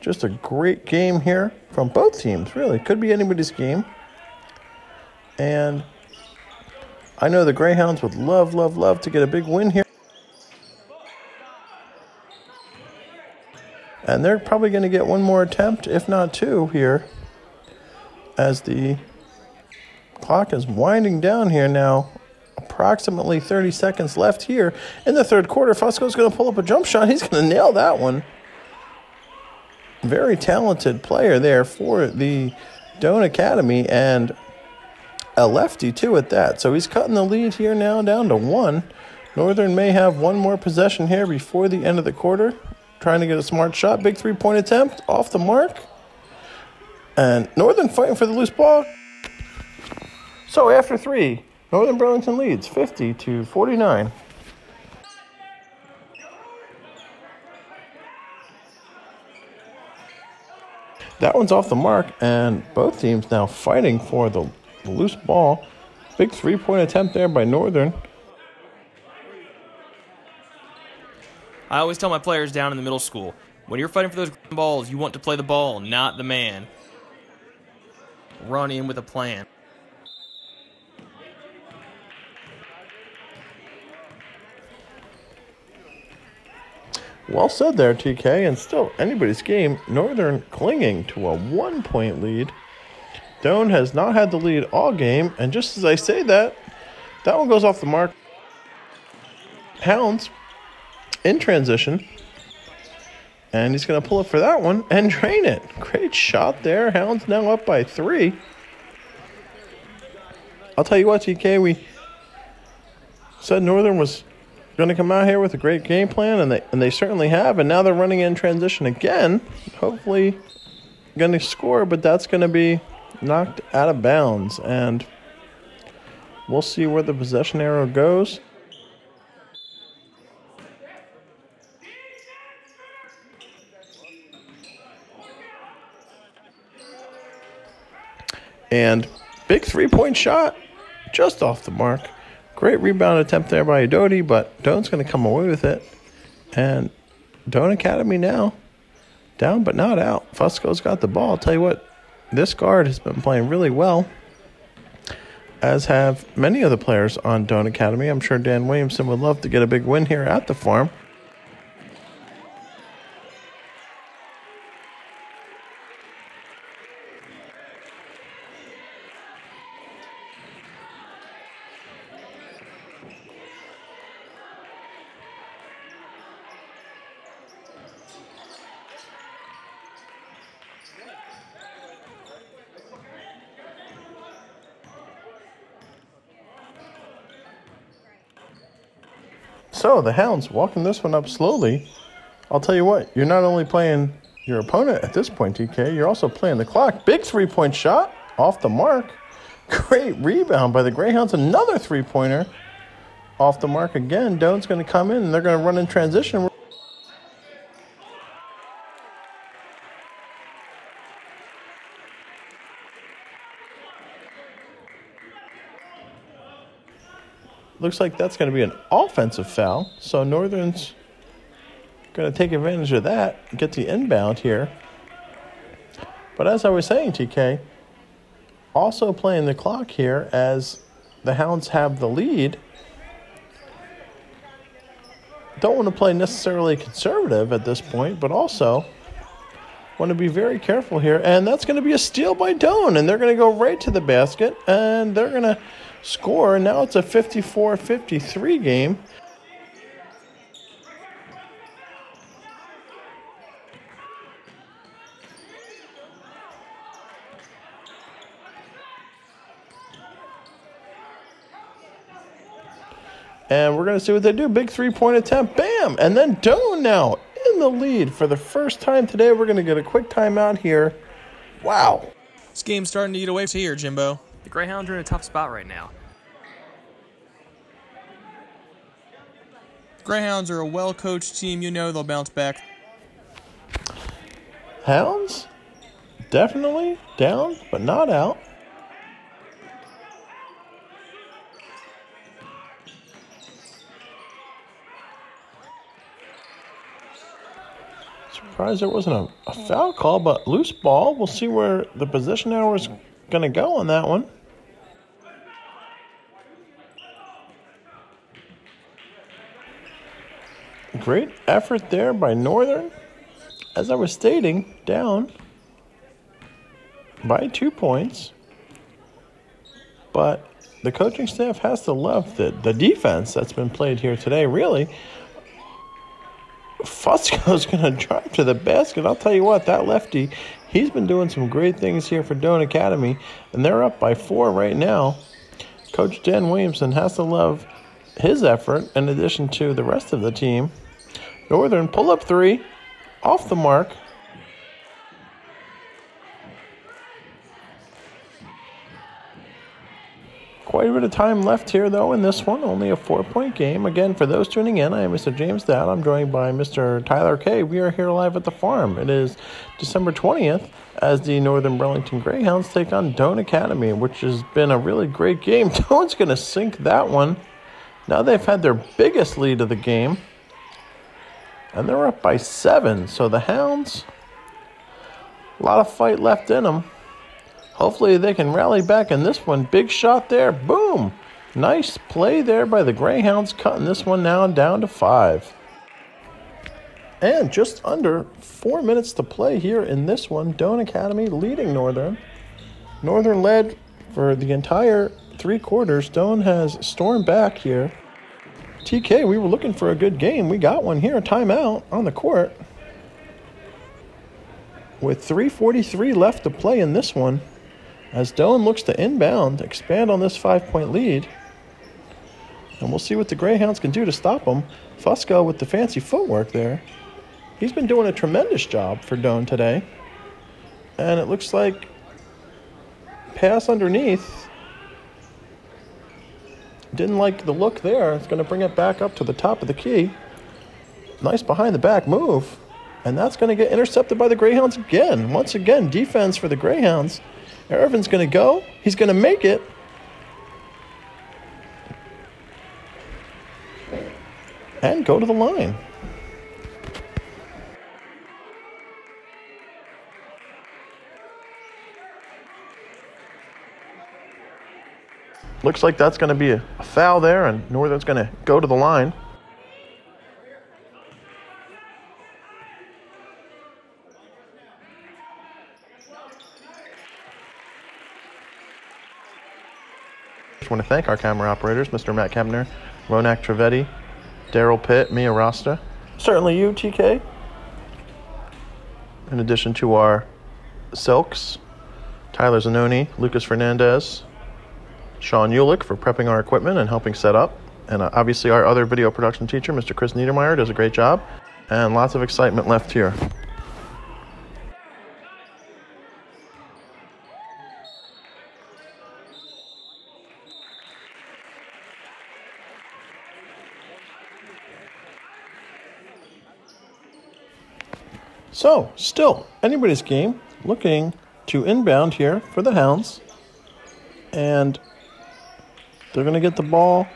just a great game here from both teams, really. Could be anybody's game. And I know the Greyhounds would love, love, love to get a big win here. And they're probably going to get one more attempt, if not two, here as the clock is winding down here now. Approximately 30 seconds left here in the third quarter. Fusco's going to pull up a jump shot. He's going to nail that one. Very talented player there for the Doane Academy and a lefty too at that. So he's cutting the lead here now down to one. Northern may have one more possession here before the end of the quarter. Trying to get a smart shot. Big three point attempt off the mark. And Northern fighting for the loose ball. So after three, Northern Burlington leads 50 to 49. That one's off the mark, and both teams now fighting for the loose ball. Big three point attempt there by Northern. I always tell my players down in the middle school when you're fighting for those balls, you want to play the ball, not the man run in with a plan. Well said there, TK. And still, anybody's game. Northern clinging to a one point lead. Doane has not had the lead all game. And just as I say that, that one goes off the mark. Hounds in transition. And he's going to pull it for that one and <laughs> drain it. Great shot there. Hounds now up by three. I'll tell you what, TK, we said Northern was going to come out here with a great game plan, and they and they certainly have. And now they're running in transition again. Hopefully, going to score, but that's going to be knocked out of bounds, and we'll see where the possession arrow goes. And big three point shot just off the mark. Great rebound attempt there by Adoti, but Doane's going to come away with it. And Doane Academy now down but not out. Fusco's got the ball. I'll tell you what, this guard has been playing really well, as have many of the players on Doane Academy. I'm sure Dan Williamson would love to get a big win here at the farm. So the Hounds walking this one up slowly. I'll tell you what, you're not only playing your opponent at this point, TK, you're also playing the clock. Big three point shot off the mark. <laughs> Great rebound by the Greyhounds. Another three pointer off the mark again. Doane's going to come in and they're going to run in transition. Looks like that's going to be an offensive foul. So Northern's going to take advantage of that, get the inbound here. But as I was saying, TK, also playing the clock here as the Hounds have the lead. Don't want to play necessarily conservative at this point, but also want to be very careful here. And that's going to be a steal by Doane, and they're going to go right to the basket, and they're going to score. Now it's a 54 53 game. And we're going to see what they do. Big three point attempt. Bam! And then Doane now in the lead for the first time today. We're going to get a quick timeout here. Wow. This game's starting to eat away here, Jimbo. The Greyhounds are in a tough spot right now. Greyhounds are a well coached team. You know they'll bounce back. Hounds? Definitely down, but not out. Surprised there wasn't a, a foul call, but loose ball. We'll see where the possession arrow is going to go on that one. Great effort there by Northern. As I was stating, down by two points. But the coaching staff has to love the, the defense that's been played here today, really. Fusco's going to drive to the basket. I'll tell you what, that lefty, he's been doing some great things here for Doane Academy, and they're up by four right now. Coach Dan Williamson has to love his effort in addition to the rest of the team. Northern pull up three, off the mark. Quite a bit of time left here, though, in this one. Only a four point game. Again, for those tuning in, I am Mr. James Dowd. I'm joined by Mr. Tyler Kay. We are here live at the farm. It is December 20th as the Northern Burlington Greyhounds take on Doane Academy, which has been a really great game. <laughs> Doane's going to sink that one. Now they've had their biggest lead of the game, and they're up by seven. So the Hounds, a lot of fight left in them. Hopefully they can rally back in this one. Big shot there. Boom. Nice play there by the Greyhounds, cutting this one now down to five. And just under four minutes to play here in this one. Doane Academy leading Northern. Northern led for the entire three quarters. Doane has stormed back here. TK, we were looking for a good game. We got one here, timeout on the court. With 3.43 left to play in this one, as Doane looks to inbound, expand on this five point lead. And we'll see what the Greyhounds can do to stop him. Fusco with the fancy footwork there. He's been doing a tremendous job for Doane today. And it looks like pass underneath. Didn't like the look there. It's going to bring it back up to the top of the key. Nice behind the back move. And that's going to get intercepted by the Greyhounds again. Once again, defense for the Greyhounds. Irvin's going to go. He's going to make it. And go to the line. Looks like that's going to be a foul there, and Northern's going to go to the line. Want to thank our camera operators, Mr. Matt Kempner, Ronak Trevetti, Daryl Pitt, Mia Rasta. Certainly you, TK. In addition to our Silks, Tyler Zanoni, Lucas Fernandez, Sean Ulick for prepping our equipment and helping set up. And uh, obviously, our other video production teacher, Mr. Chris Niedermeyer, does a great job. And lots of excitement left here. So, still, anybody's game. Looking to inbound here for the Hounds. And they're going to get the ball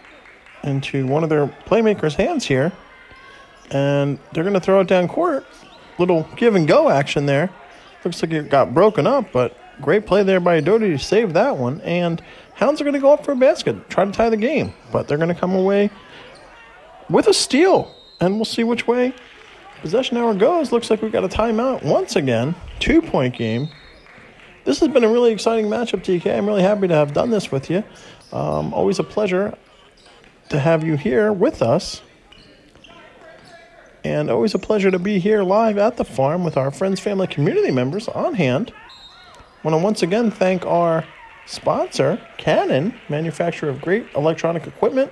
into one of their playmakers' hands here. And they're going to throw it down court. Little give and go action there. Looks like it got broken up, but great play there by Doty to save that one. And Hounds are going to go up for a basket, try to tie the game. But they're going to come away with a steal. And we'll see which way possession arrow goes. Looks like we've got a timeout once again. Two point game. This has been a really exciting matchup, TK. I'm really happy to have done this with you. Um, always a pleasure to have you here with us. And always a pleasure to be here live at the farm with our friends, family, community members on hand. Want to once again thank our sponsor, Canon, manufacturer of great electronic equipment.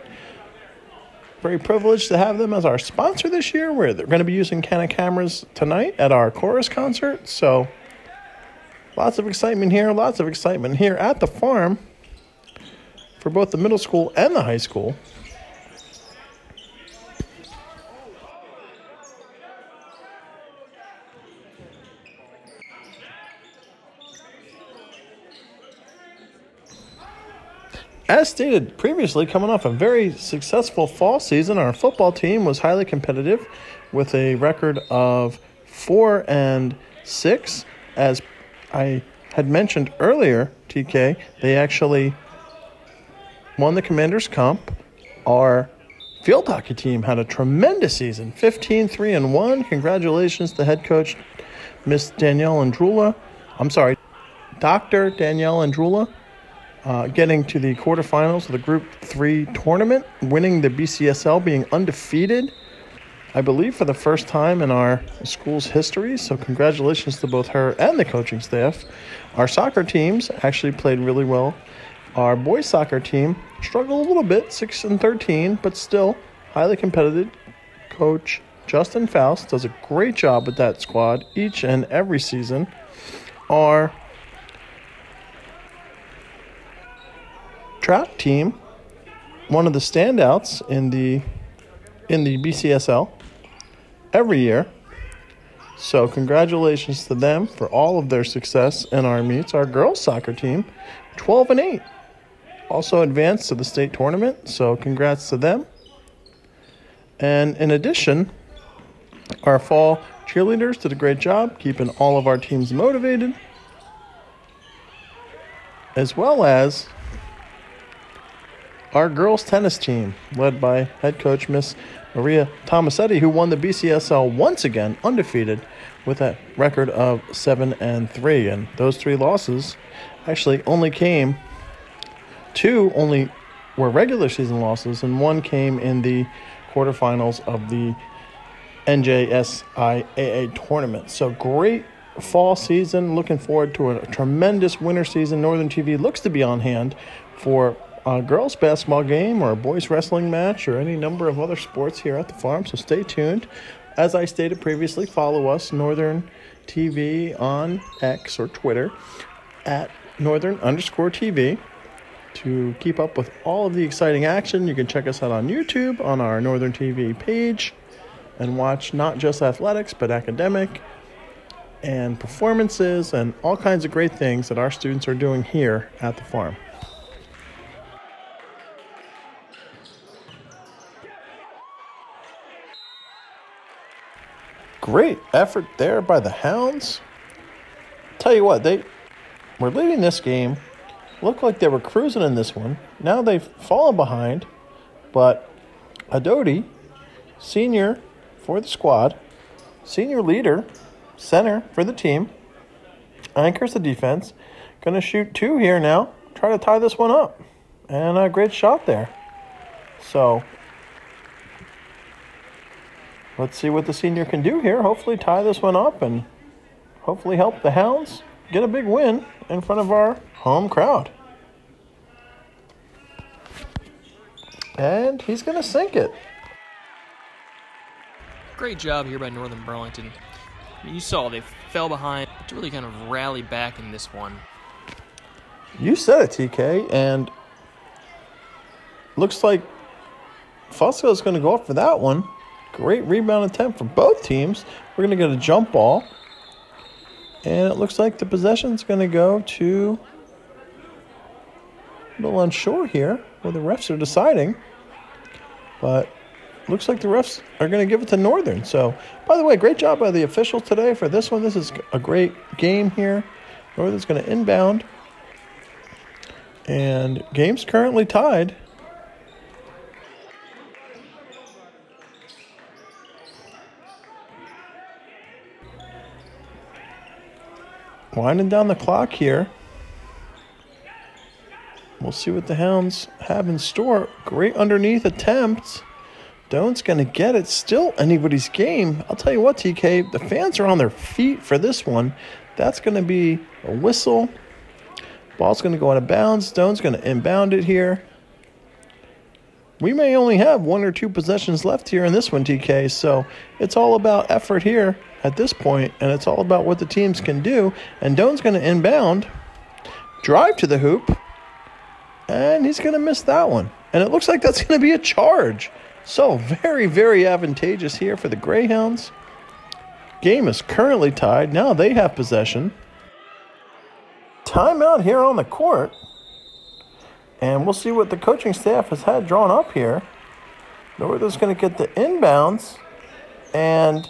Very privileged to have them as our sponsor this year. Where they're going to be using Canon cameras tonight at our chorus concert. So, lots of excitement here. Lots of excitement here at the farm for both the middle school and the high school. As stated previously, coming off a very successful fall season, our football team was highly competitive with a record of four and six. As I had mentioned earlier, TK, they actually won the Commanders Cup. Our field hockey team had a tremendous season 15 3 and 1. Congratulations to head coach Miss Danielle Andrula. I'm sorry, Dr. Danielle Andrula. Uh, getting to the quarterfinals of the Group 3 tournament, winning the BCSL, being undefeated, I believe, for the first time in our school's history. So, congratulations to both her and the coaching staff. Our soccer teams actually played really well. Our boys soccer team struggled a little bit, 6 and 13, but still highly competitive. Coach Justin Faust does a great job with that squad each and every season. Our track team, one of the standouts in the in the BCSL every year. So congratulations to them for all of their success in our meets. Our girls soccer team, 12 and 8, also advanced to the state tournament. So congrats to them. And in addition, our fall cheerleaders did a great job keeping all of our teams motivated, as well as our girls tennis team, led by head coach Miss Maria Tomasetti, who won the BCSL once again, undefeated, with a record of seven and three. And those three losses actually only came two only were regular season losses, and one came in the quarterfinals of the NJSIAA tournament. So great fall season. Looking forward to a tremendous winter season. Northern TV looks to be on hand for a girls basketball game or a boys wrestling match or any number of other sports here at the farm. So stay tuned. As I stated previously, follow us Northern TV on X or Twitter at Northern underscore TV to keep up with all of the exciting action. You can check us out on YouTube on our Northern TV page and watch not just athletics but academic and performances and all kinds of great things that our students are doing here at the farm. Great effort there by the Hounds. Tell you what, they were leading this game. Looked like they were cruising in this one. Now they've fallen behind, but Adoti, senior for the squad, senior leader, center for the team, anchors the defense. Going to shoot two here now. Try to tie this one up. And a great shot there. So let's see what the senior can do here. Hopefully, tie this one up and hopefully help the Hounds get a big win in front of our home crowd. And he's going to sink it. Great job here by Northern Burlington. You saw they fell behind to really kind of rally back in this one. You said it, TK, and looks like Fusco is going to go up for that one. Great rebound attempt for both teams. We're going to get a jump ball. And it looks like the possession is going to go to a little unsure here where the refs are deciding. But looks like the refs are going to give it to Northern. So, by the way, great job by the officials today for this one. This is a great game here. Northern's going to inbound. And game's currently tied. Winding down the clock here. We'll see what the Hounds have in store. Great underneath attempt. Doane's going to get it. Still anybody's game. I'll tell you what, TK, the fans are on their feet for this one. That's going to be a whistle. Ball's going to go out of bounds. Stone's going to inbound it here. We may only have one or two possessions left here in this one, TK. So it's all about effort here at this point, and it's all about what the teams can do. And Doane's going to inbound, drive to the hoop, and he's going to miss that one. And it looks like that's going to be a charge. So very, very advantageous here for the Greyhounds. Game is currently tied. Now they have possession. Timeout here on the court. And we'll see what the coaching staff has had drawn up here. Northern's going to get the inbounds. And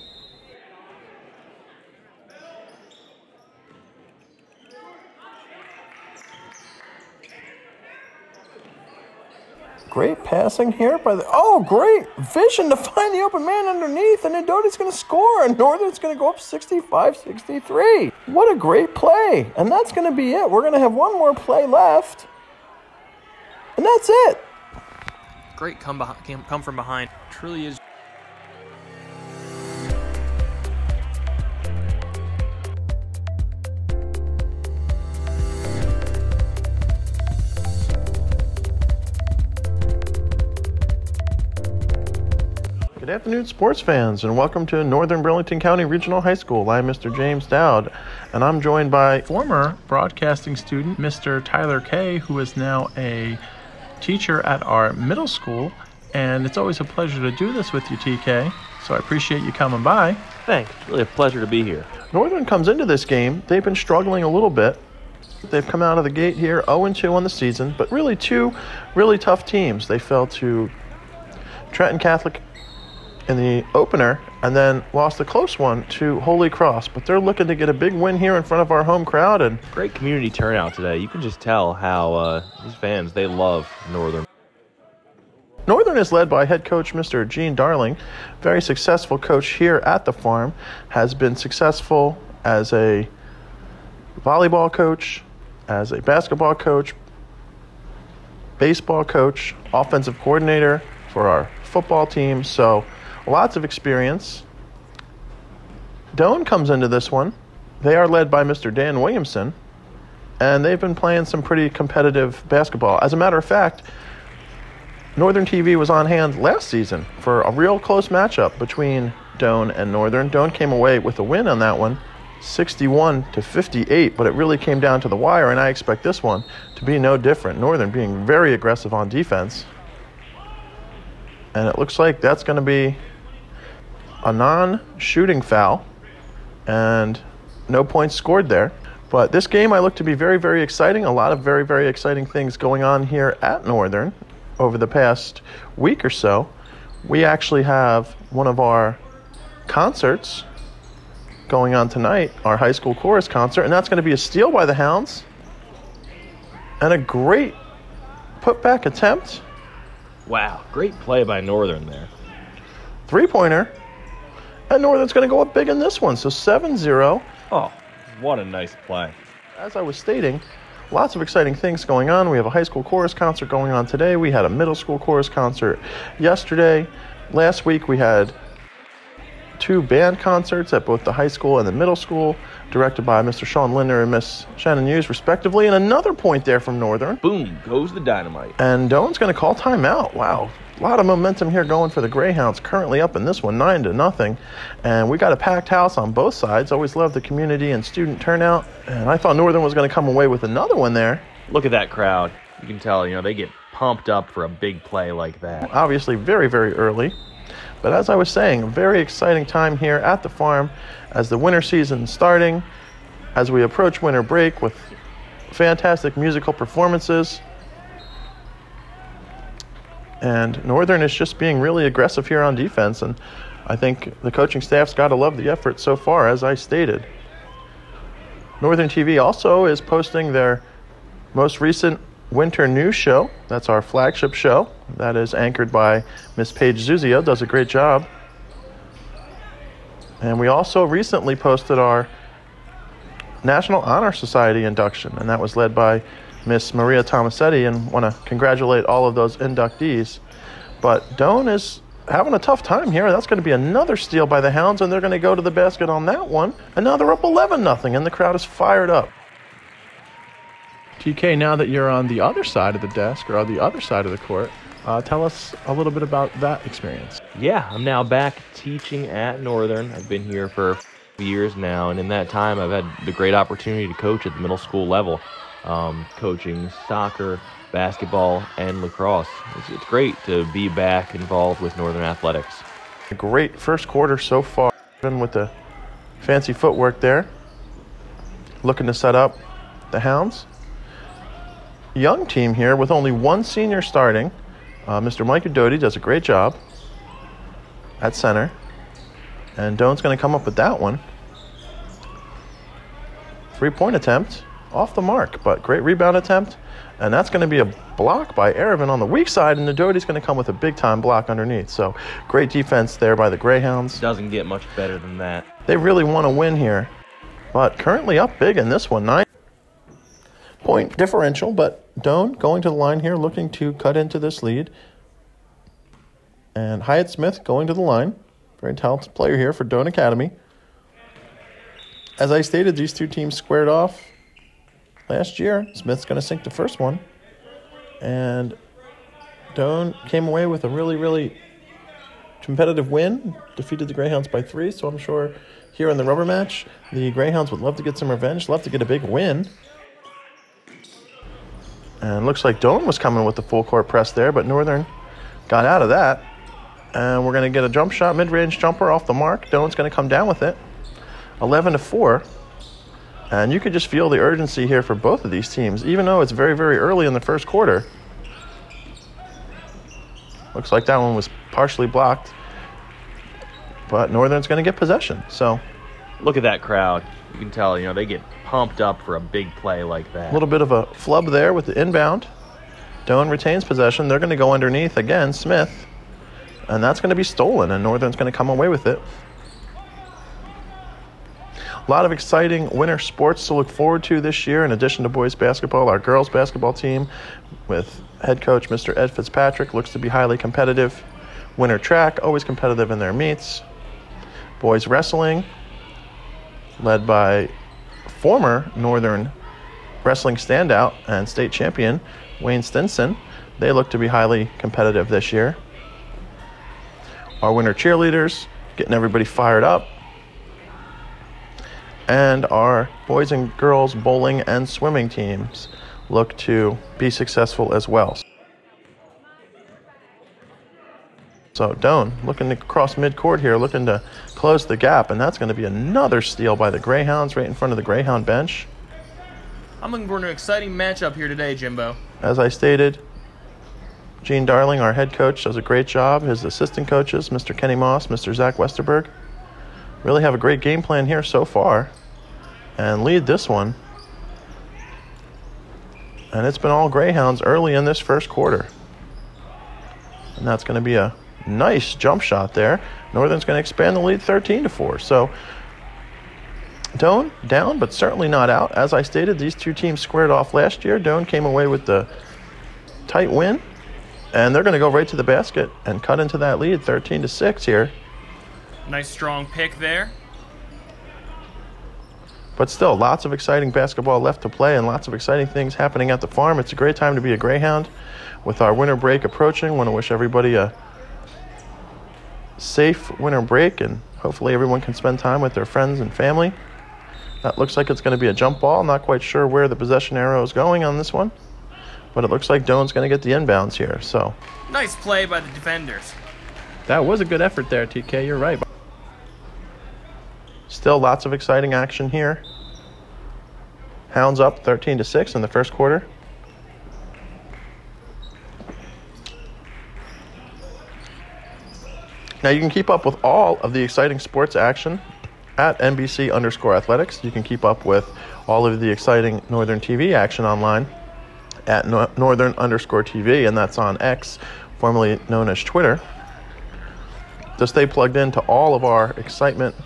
Great passing here by the. Oh, great vision to find the open man underneath, and Adoti's going to score, and Northern's going to go up 65 63. What a great play! And that's going to be it. We're going to have one more play left, and that's it. Great come, behind, come from behind. Truly is. Good afternoon, sports fans, and welcome to Northern Burlington County Regional High School. I'm Mr. James Dowd, and I'm joined by Former broadcasting student Mr. Tyler Kay, who is now a teacher at our middle school. And it's always a pleasure to do this with you, TK. So I appreciate you coming by. Thanks. Really a pleasure to be here. Northern comes into this game. They've been struggling a little bit. They've come out of the gate here 0 2 on the season, but really two really tough teams. They fell to Trenton Catholic in the opener and then lost a close one to Holy Cross. But they're looking to get a big win here in front of our home crowd. And Great community turnout today. You can just tell how uh, these fans, they love Northern. Northern is led by head coach Mr. Gene Darling, very successful coach here at the farm, has been successful as a volleyball coach, as a basketball coach, baseball coach, offensive coordinator for our football team, so lots of experience. Doane comes into this one. They are led by Mr. Dan Williamson, and they've been playing some pretty competitive basketball. As a matter of fact, Northern TV was on hand last season for a real close matchup between Doane and Northern. Doane came away with a win on that one, 61 to 58, but it really came down to the wire, and I expect this one to be no different. Northern being very aggressive on defense. And it looks like that's going to be a non shooting foul and no points scored there. But this game I look to be very, very exciting. A lot of very, very exciting things going on here at Northern over the past week or so. We actually have one of our concerts going on tonight, our high school chorus concert, and that's going to be a steal by the Hounds and a great putback attempt. Wow, great play by Northern there. Three pointer. And Northern's going to go up big in this one. So 7 0. Oh, what a nice play. As I was stating, lots of exciting things going on. We have a high school chorus concert going on today. We had a middle school chorus concert yesterday. Last week we had two band concerts at both the high school and the middle school, directed by Mr. Sean Linder and Miss Shannon Hughes, respectively. And another point there from Northern. Boom, goes the dynamite. And Doane's going to call timeout. Wow. A lot of momentum here going for the Greyhounds. Currently up in this one, 9 to nothing. And we got a packed house on both sides. Always love the community and student turnout. And I thought Northern was going to come away with another one there. Look at that crowd. You can tell, you know, they get pumped up for a big play like that. Obviously, very, very early. But as I was saying, a very exciting time here at the farm as the winter season starting, as we approach winter break with fantastic musical performances. And Northern is just being really aggressive here on defense, and I think the coaching staff's got to love the effort so far, as I stated. Northern TV also is posting their most recent winter news show. That's our flagship show. That is anchored by Miss Paige Zuzio. Does a great job. And we also recently posted our National Honor Society induction, and that was led by Miss Maria Tomasetti. And want to congratulate all of those inductees. But Doane is having a tough time here. That's going to be another steal by the Hounds, and they're going to go to the basket on that one. And now they're up 11 nothing, and the crowd is fired up. TK, now that you're on the other side of the desk or on the other side of the court, uh, tell us a little bit about that experience. Yeah, I'm now back teaching at Northern. I've been here for years now, and in that time, I've had the great opportunity to coach at the middle school level, um, coaching soccer, basketball, and lacrosse. It's, it's great to be back involved with Northern athletics. A great first quarter so far, with the fancy footwork there. Looking to set up the Hounds. Young team here with only one senior starting. Uh, Mr. Micah Doty does a great job at center. And Doane's going to come up with that one. Three point attempt off the mark, but great rebound attempt. And that's going to be a block by Erevin on the weak side, and the Doty's going to come with a big time block underneath. So great defense there by the Greyhounds. Doesn't get much better than that. They really want to win here, but currently up big in this one. Nine point differential, but Doane going to the line here, looking to cut into this lead. And Hyatt Smith going to the line. Very talented player here for Doane Academy. As I stated, these two teams squared off last year. Smith's going to sink the first one. And Doane came away with a really, really competitive win, defeated the Greyhounds by three. So I'm sure here in the rubber match, the Greyhounds would love to get some revenge, love to get a big win. And looks like Doane was coming with the full court press there, but Northern got out of that. And we're going to get a jump shot, mid range jumper off the mark. Doane's going to come down with it. 11 to 4. And you could just feel the urgency here for both of these teams, even though it's very, very early in the first quarter. Looks like that one was partially blocked. But Northern's going to get possession. So Look at that crowd. You can tell, you know, they get pumped up for a big play like that. A little bit of a flub there with the inbound. Doane retains possession. They're going to go underneath again, Smith. And that's going to be stolen, and Northern's going to come away with it. A lot of exciting winter sports to look forward to this year. In addition to boys basketball, our girls basketball team with head coach Mr. Ed Fitzpatrick looks to be highly competitive. Winter track, always competitive in their meets. Boys wrestling, led by former Northern wrestling standout and state champion Wayne Stinson. They look to be highly competitive this year. Our winter cheerleaders, getting everybody fired up. And our boys and girls bowling and swimming teams look to be successful as well. So Doane looking to cross midcourt here, looking to close the gap, and that's going to be another steal by the Greyhounds right in front of the Greyhound bench. I'm looking for an exciting matchup here today, Jimbo. As I stated, Gene Darling, our head coach, does a great job. His assistant coaches, Mr. Kenny Moss, Mr. Zach Westerberg, really have a great game plan here so far and lead this one. And it's been all Greyhounds early in this first quarter. And that's going to be a nice jump shot there. Northern's going to expand the lead 13 to 4. So Doane down, but certainly not out. As I stated, these two teams squared off last year. Doane came away with the tight win, and they're going to go right to the basket and cut into that lead 13 to 6 here. Nice strong pick there. But still, lots of exciting basketball left to play and lots of exciting things happening at the farm. It's a great time to be a Greyhound. With our winter break approaching, want to wish everybody a safe winter break and hopefully everyone can spend time with their friends and family. That looks like it's going to be a jump ball. Not quite sure where the possession arrow is going on this one, but it looks like Doane's going to get the inbounds here. So Nice play by the defenders. That was a good effort there, TK. You're right. Still lots of exciting action here. Hounds up 13 to 6 in the first quarter. Now you can keep up with all of the exciting sports action at NBC underscore athletics. You can keep up with all of the exciting Northern TV action online at no- Northern underscore TV, and that's on X, formerly known as Twitter. To stay plugged into all of our excitement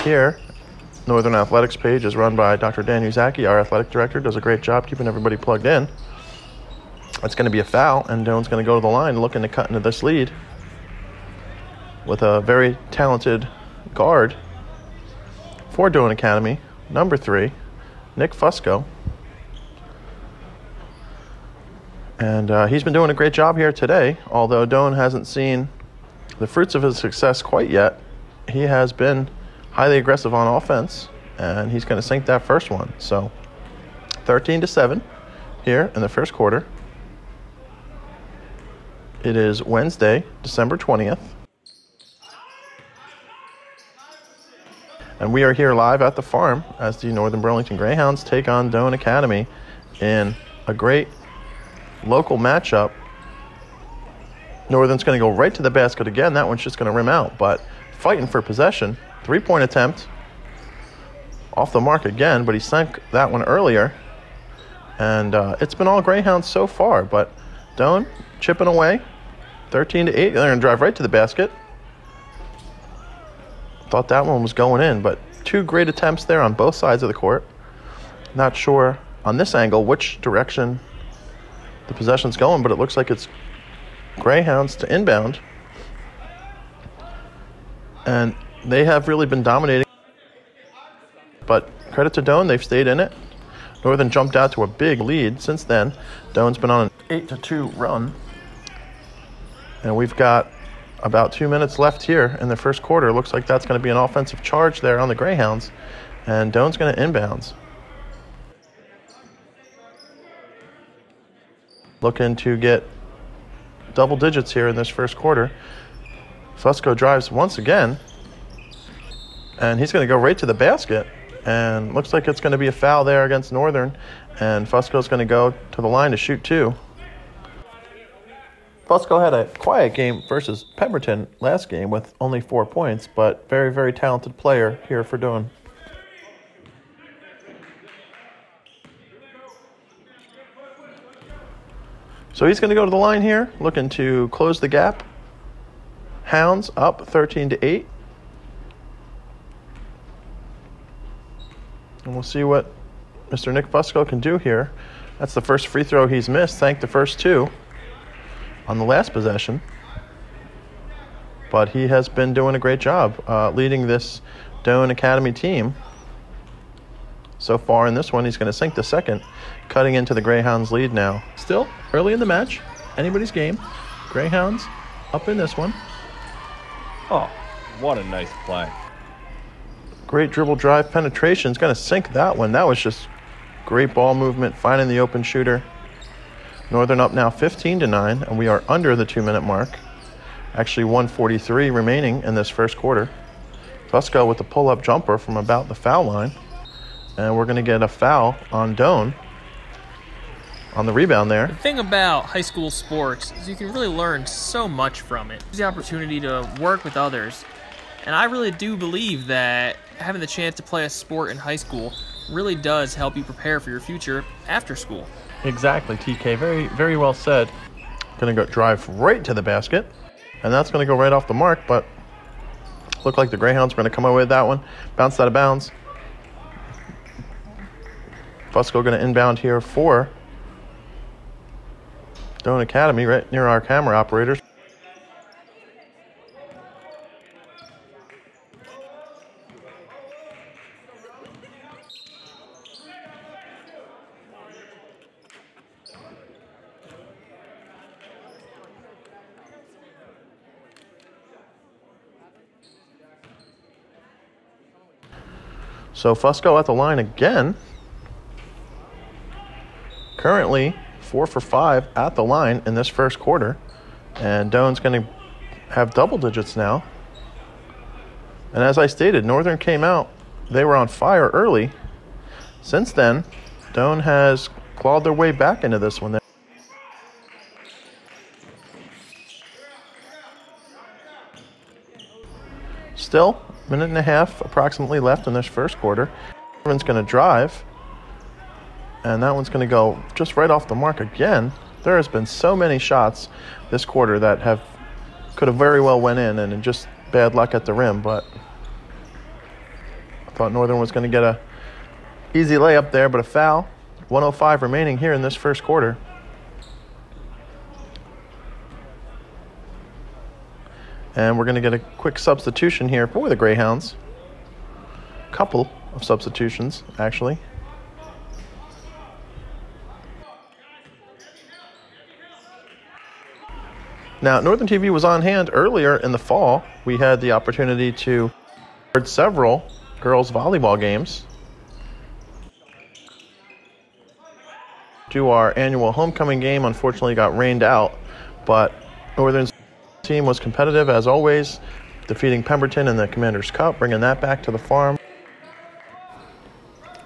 here, Northern Athletics page is run by Dr. Dan Uzaki, our athletic director, does a great job keeping everybody plugged in. It's going to be a foul, and Doane's going to go to the line looking to cut into this lead with a very talented guard for Doane Academy, number three, Nick Fusco. And uh, he's been doing a great job here today, although Doane hasn't seen the fruits of his success quite yet. He has been highly aggressive on offense, and he's going to sink that first one. So, 13 to 7 here in the first quarter. It is Wednesday, December 20th. And we are here live at the farm as the Northern Burlington Greyhounds take on Doane Academy in a great local matchup. Northern's going to go right to the basket again. That one's just going to rim out, but fighting for possession. Three point attempt. Off the mark again, but he sank that one earlier. And uh, it's been all Greyhounds so far, but Doane chipping away. 13 to 8. They're going to drive right to the basket. Thought that one was going in, but two great attempts there on both sides of the court. Not sure on this angle which direction the possession's going, but it looks like it's Greyhounds to inbound. And they have really been dominating. But credit to Doane, they've stayed in it. Northern jumped out to a big lead since then. Doane's been on an 8 to 2 run. And we've got about two minutes left here in the first quarter. Looks like that's going to be an offensive charge there on the Greyhounds. And Doane's going to inbounds. Looking to get double digits here in this first quarter. Fusco drives once again. And he's going to go right to the basket. And looks like it's going to be a foul there against Northern. And Fusco's going to go to the line to shoot two. Fusco had a quiet game versus Pemberton last game with only four points, but very, very talented player here for Doane. So he's going to go to the line here, looking to close the gap. Hounds up 13 to 8. And we'll see what Mr. Nick Fusco can do here. That's the first free throw he's missed. Thank the first two on the last possession. But he has been doing a great job uh, leading this Doane Academy team. So far in this one, he's going to sink the second, cutting into the Greyhounds' lead now. Still early in the match, anybody's game. Greyhounds up in this one. Oh, what a nice play. Great dribble drive penetration. Is going to sink that one. That was just great ball movement, finding the open shooter. Northern up now 15 to 9, and we are under the two minute mark. Actually, 143 remaining in this first quarter. Fusco with the pull up jumper from about the foul line. And we're going to get a foul on Doane on the rebound there. The thing about high school sports is you can really learn so much from it. It's the opportunity to work with others. And I really do believe that having the chance to play a sport in high school really does help you prepare for your future after school. Exactly, TK. Very, very well said. To go drive right to the basket. And that's to go right off the mark, but look like the Greyhounds are to come away with that one. Bounce out of bounds. Fusco to inbound here for Doane Academy, right near our camera operators. So Fusco at the line again. Currently four for five at the line in this first quarter. And Doane's going to have double digits now. And as I stated, Northern came out. They were on fire early. Since then, Doane has clawed their way back into this one. Still, minute and a half approximately left in this first quarter. Northern's going to drive and that one's going to go just right off the mark again. There has been so many shots this quarter that have could have very well went in, and just bad luck at the rim. But I thought Northern was going to get a easy layup there, but a foul. 105 remaining here in this first quarter. And we're going to get a quick substitution here for the Greyhounds. Couple of substitutions, actually. Now, Northern TV was on hand earlier in the fall. We had the opportunity to record several girls' volleyball games. Do our annual homecoming game, unfortunately, got rained out, but Northern's team was competitive as always, defeating Pemberton in the Commander's Cup, bringing that back to the farm.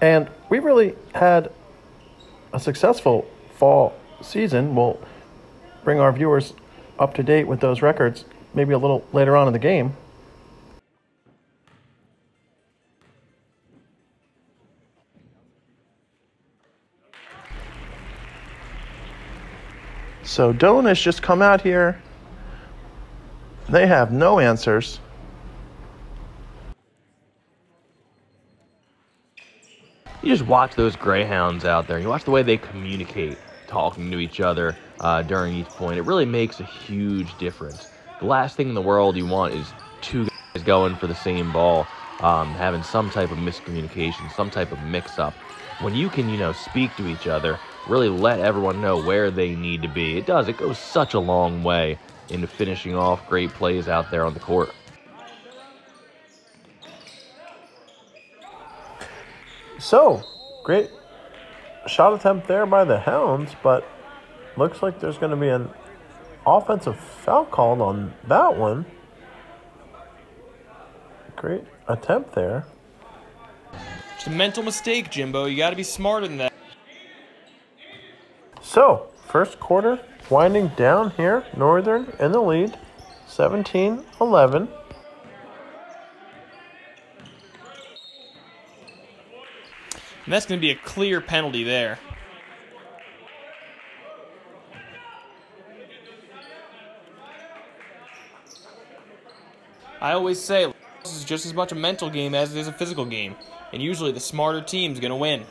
And we really had a successful fall season. We'll bring our viewers up to date with those records maybe a little later on in the game. So Doane has just come out here. They have no answers. You just watch those greyhounds out there. You watch the way they communicate, talking to each other uh, during each point. It really makes a huge difference. The last thing in the world you want is two guys going for the same ball, um, having some type of miscommunication, some type of mix-up. When you can, you know, speak to each other, really let everyone know where they need to be. It does. It goes such a long way into finishing off great plays out there on the court. So, great shot attempt there by the Hounds, but looks like there's going to be an offensive foul called on that one. Great attempt there. It's a mental mistake, Jimbo. You got to be smarter than that. So, first quarter winding down here. Northern in the lead, 17 11. And that's going to be a clear penalty there. I always say, this is just as much a mental game as it is a physical game, and usually the smarter team's going to win.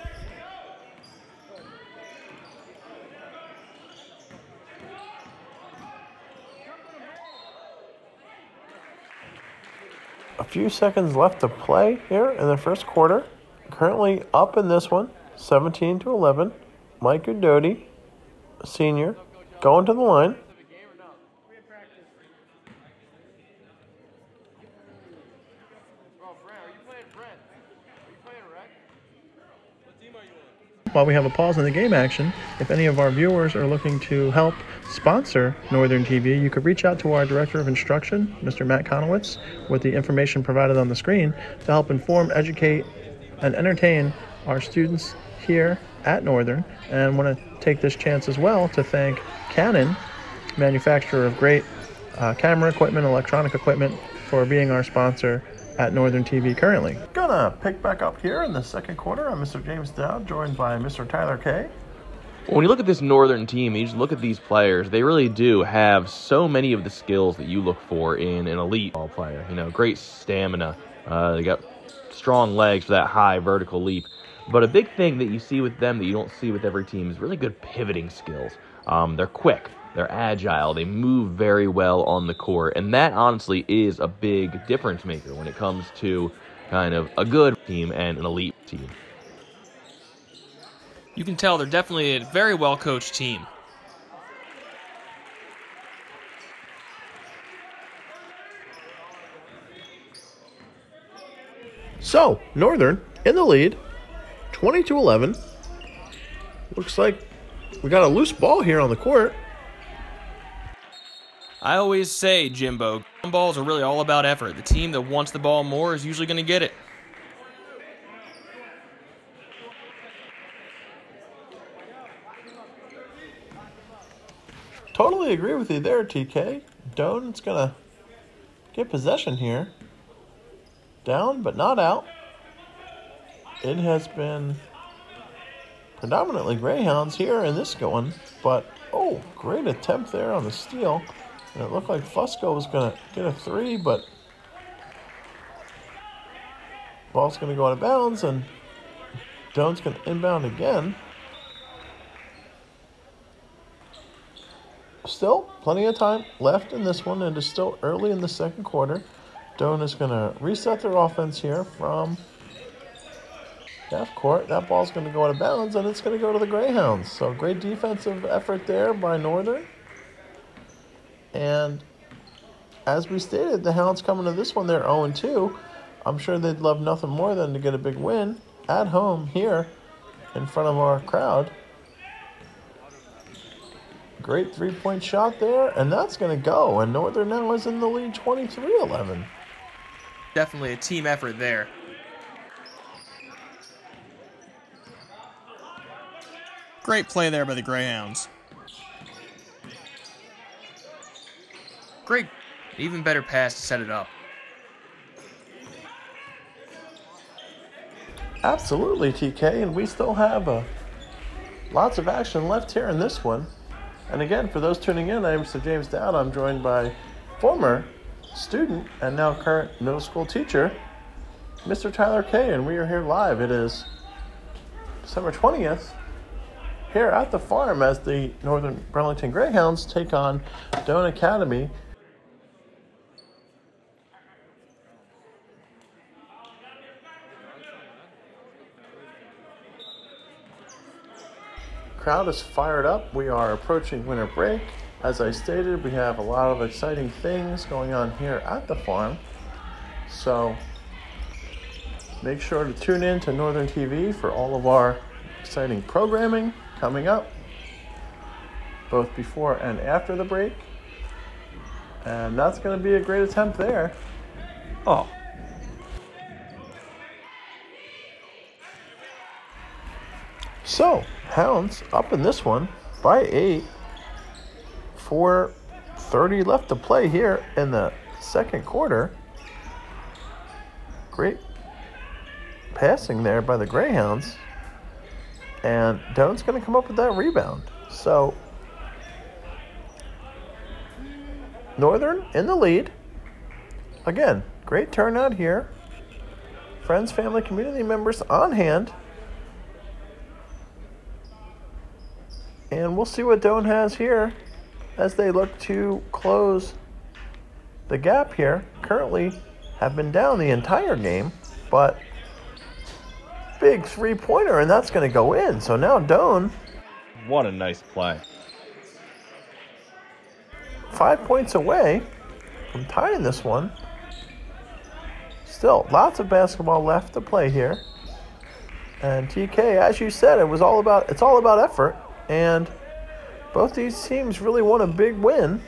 Few seconds left to play here in the first quarter. Currently up in this one, 17 to 11. Micah Doty, senior, going to the line. While we have a pause in the game action, if any of our viewers are looking to help sponsor Northern TV, you could reach out to our Director of Instruction, Mr. Matt Conowitz, with the information provided on the screen to help inform, educate, and entertain our students here at Northern. And want to take this chance as well to thank Canon, manufacturer of great uh, camera equipment, electronic equipment, for being our sponsor at Northern TV currently. Gonna pick back up here in the second quarter. I'm Mr. James Dowd, joined by Mr. Tyler Kay. When you look at this Northern team, you just look at these players. They really do have so many of the skills that you look for in an elite ball player. You know, great stamina. Uh, they got strong legs for that high vertical leap. But a big thing that you see with them that you don't see with every team is really good pivoting skills. Um, they're quick, they're agile, they move very well on the court, and that honestly is a big difference maker when it comes to kind of a good team and an elite team. You can tell they're definitely a very well coached team. So, Northern in the lead, 20 11. Looks like we got a loose ball here on the court. I always say, Jimbo, balls are really all about effort. The team that wants the ball more is usually going to get it. Totally agree with you there, TK. Doane's gonna get possession here. Down, but not out. It has been predominantly Greyhounds here in this one, but oh, great attempt there on the steal. And it looked like Fusco was gonna get a three, but ball's gonna go out of bounds, and Doane's gonna inbound again. still plenty of time left in this one. And It is still early in the second quarter. Doane is going to reset their offense here from half court. That ball's going to go out of bounds and it's going to go to the Greyhounds. So great defensive effort there by Northern. And as we stated, the Hounds coming to this one, they're 0 2. I'm sure they'd love nothing more than to get a big win at home here in front of our crowd. Great three point shot there, and that's going to go. And Northern now is in the lead 23 11. Definitely a team effort there. Great play there by the Greyhounds. Great, even better pass to set it up. Absolutely, TK, and we still have uh, lots of action left here in this one. And again, for those tuning in, I'm Sir James Dowd. I'm joined by former student and now current middle school teacher, Mr. Tyler Kay, and we are here live. It is December 20th here at the farm as the Northern Burlington Greyhounds take on Doane Academy. Crowd is fired up. We are approaching winter break. As I stated, we have a lot of exciting things going on here at the farm. So make sure to tune in to Northern TV for all of our exciting programming coming up, both before and after the break. And that's going to be a great attempt there. Oh. So, Hounds up in this one by eight. 4.30 left to play here in the second quarter. Great passing there by the Greyhounds. And Doane's going to come up with that rebound. So, Northern in the lead. Again, great turnout here. Friends, family, community members on hand. And we'll see what Doane has here as they look to close the gap here. Currently have been down the entire game, but big three pointer, and that's going to go in. So now Doane. What a nice play. five points away from tying this one. Still, lots of basketball left to play here. And TK, as you said, it was all about it's all about effort, and both these teams really want a big win.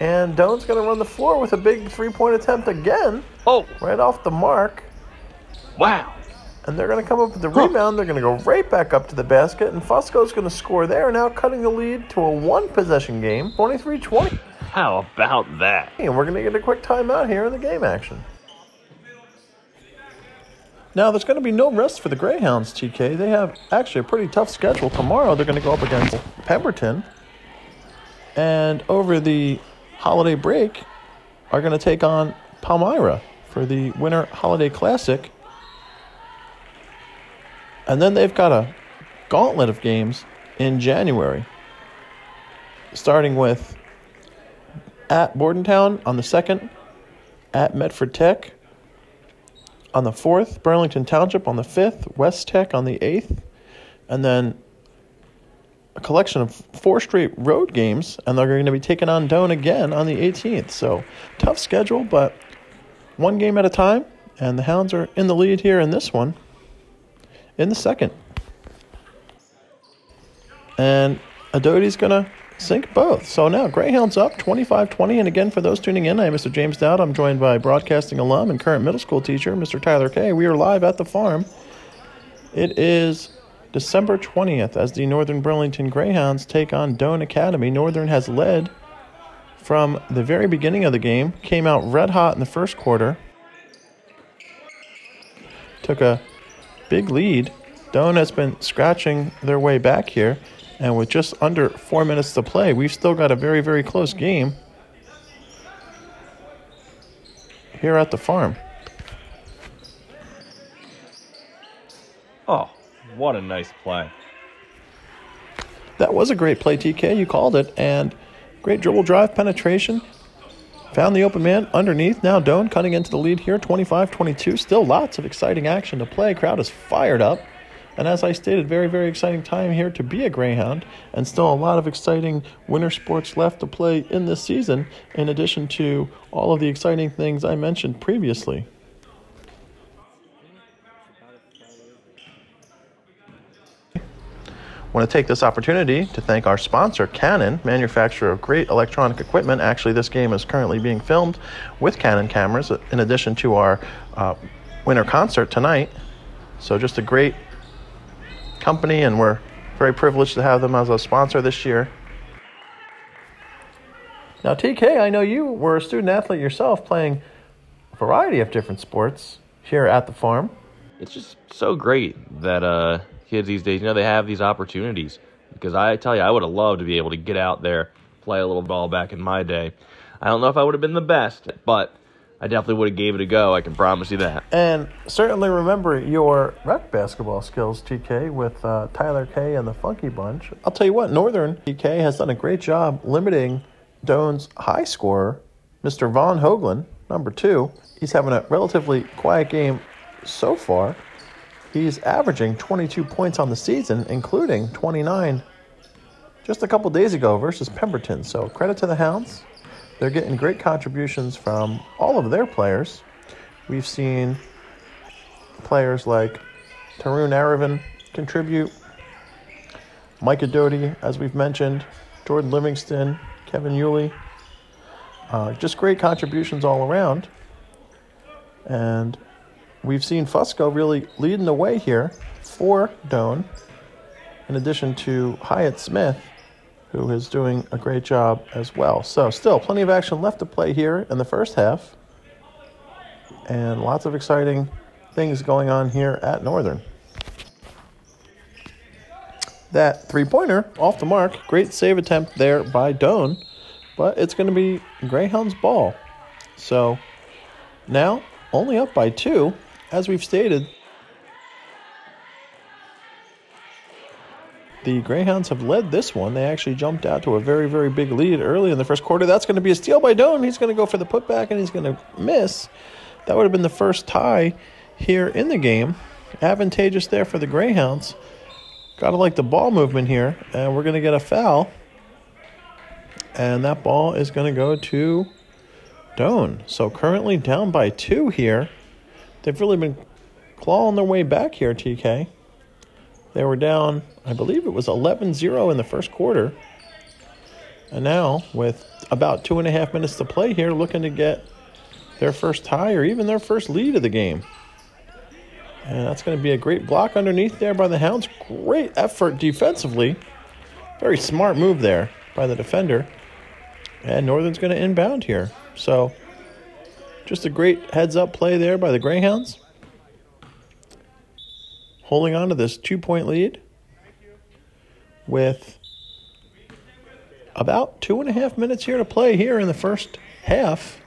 And Doane's going to run the floor with a big three point attempt again, Oh, right off the mark. wow. And they're going to come up with the rebound. They're going to go right back up to the basket. And Fusco's going to score there, now cutting the lead to a one possession game, 23 20. How about that? And we're going to get a quick timeout here in the game action. Now, there's going to be no rest for the Greyhounds, TK. They have actually a pretty tough schedule. Tomorrow, they're going to go up against Pemberton. And over the holiday break, are going to take on Palmyra for the Winter Holiday Classic. And then they've got a gauntlet of games in January, starting with at Bordentown on the 2nd, at Medford Tech on the 4th, Burlington Township on the 5th, West Tech on the 8th, and then a collection of four straight road games, and they're going to be taking on Doane again on the 18th. So, tough schedule, but one game at a time, and the Hounds are in the lead here in this one in the second. And Adote's going to sink both. So now Greyhounds up 25 20. And again, for those tuning in, I'm Mr. James Dowd. I'm joined by broadcasting alum and current middle school teacher, Mr. Tyler Kay. We are live at the farm. It is December 20th as the Northern Burlington Greyhounds take on Doane Academy. Northern has led from the very beginning of the game, came out red hot in the first quarter, took a big hmm. lead. Doane has been scratching their way back here, and with just under four minutes to play, we've still got a very, very close game here at the farm. Oh, what a nice play. That was a great play, TK. You called it, and great dribble drive penetration. Found the open man underneath. Now Doane cutting into the lead here, 25 22. Still lots of exciting action to play. Crowd is fired up. And as I stated, very, very exciting time here to be a Greyhound, and still a lot of exciting winter sports left to play in this season, in addition to all of the exciting things I mentioned previously. Want to take this opportunity to thank our sponsor, Canon, manufacturer of great electronic equipment. Actually, this game is currently being filmed with Canon cameras in addition to our uh, winter concert tonight. So, just a great company, and we're very privileged to have them as a sponsor this year. Now, TK, I know you were a student athlete yourself playing a variety of different sports here at the farm. It's just so great that uh, kids these days, you know, they have these opportunities. Because I tell you, I would have loved to be able to get out there, play a little ball back in my day. I don't know if I would have been the best, but I definitely would have gave it a go. I can promise you that. And certainly remember your rec basketball skills, TK, with uh, Tyler K and the Funky Bunch. I'll tell you what, Northern TK has done a great job limiting Doane's high scorer, Mr. Von Hoagland, number two. He's having a relatively quiet game so far. He's averaging 22 points on the season, including 29 just a couple days ago versus Pemberton. So credit to the Hounds. They're getting great contributions from all of their players. We've seen players like Tarun Aravan contribute, Micah Doty, as we've mentioned, Jordan Livingston, Kevin Yulee. Uh, just great contributions all around. And we've seen Fusco really leading the way here for Doane, in addition to Hyatt Smith who is doing a great job as well. So, still plenty of action left to play here in the first half, and lots of exciting things going on here at Northern. That three pointer off the mark, great save attempt there by Doane, but it's going to be Greyhound's ball. So, now only up by two, as we've stated. The Greyhounds have led this one. They actually jumped out to a very, very big lead early in the first quarter. That's going to be a steal by Doane. He's going to go for the putback and he's going to miss. That would have been the first tie here in the game. Advantageous there for the Greyhounds. Got to like the ball movement here. And we're going to get a foul. And that ball is going to go to Doane. So currently down by two here. They've really been clawing their way back here, TK. They were down, I believe it was 11 0 in the first quarter. And now, with about two and a half minutes to play here, looking to get their first tie or even their first lead of the game. And that's going to be a great block underneath there by the Hounds. Great effort defensively. Very smart move there by the defender. And Northern's going to inbound here. So, just a great heads up play there by the Greyhounds holding on to this two point lead with about two and a half minutes here to play here in the first half.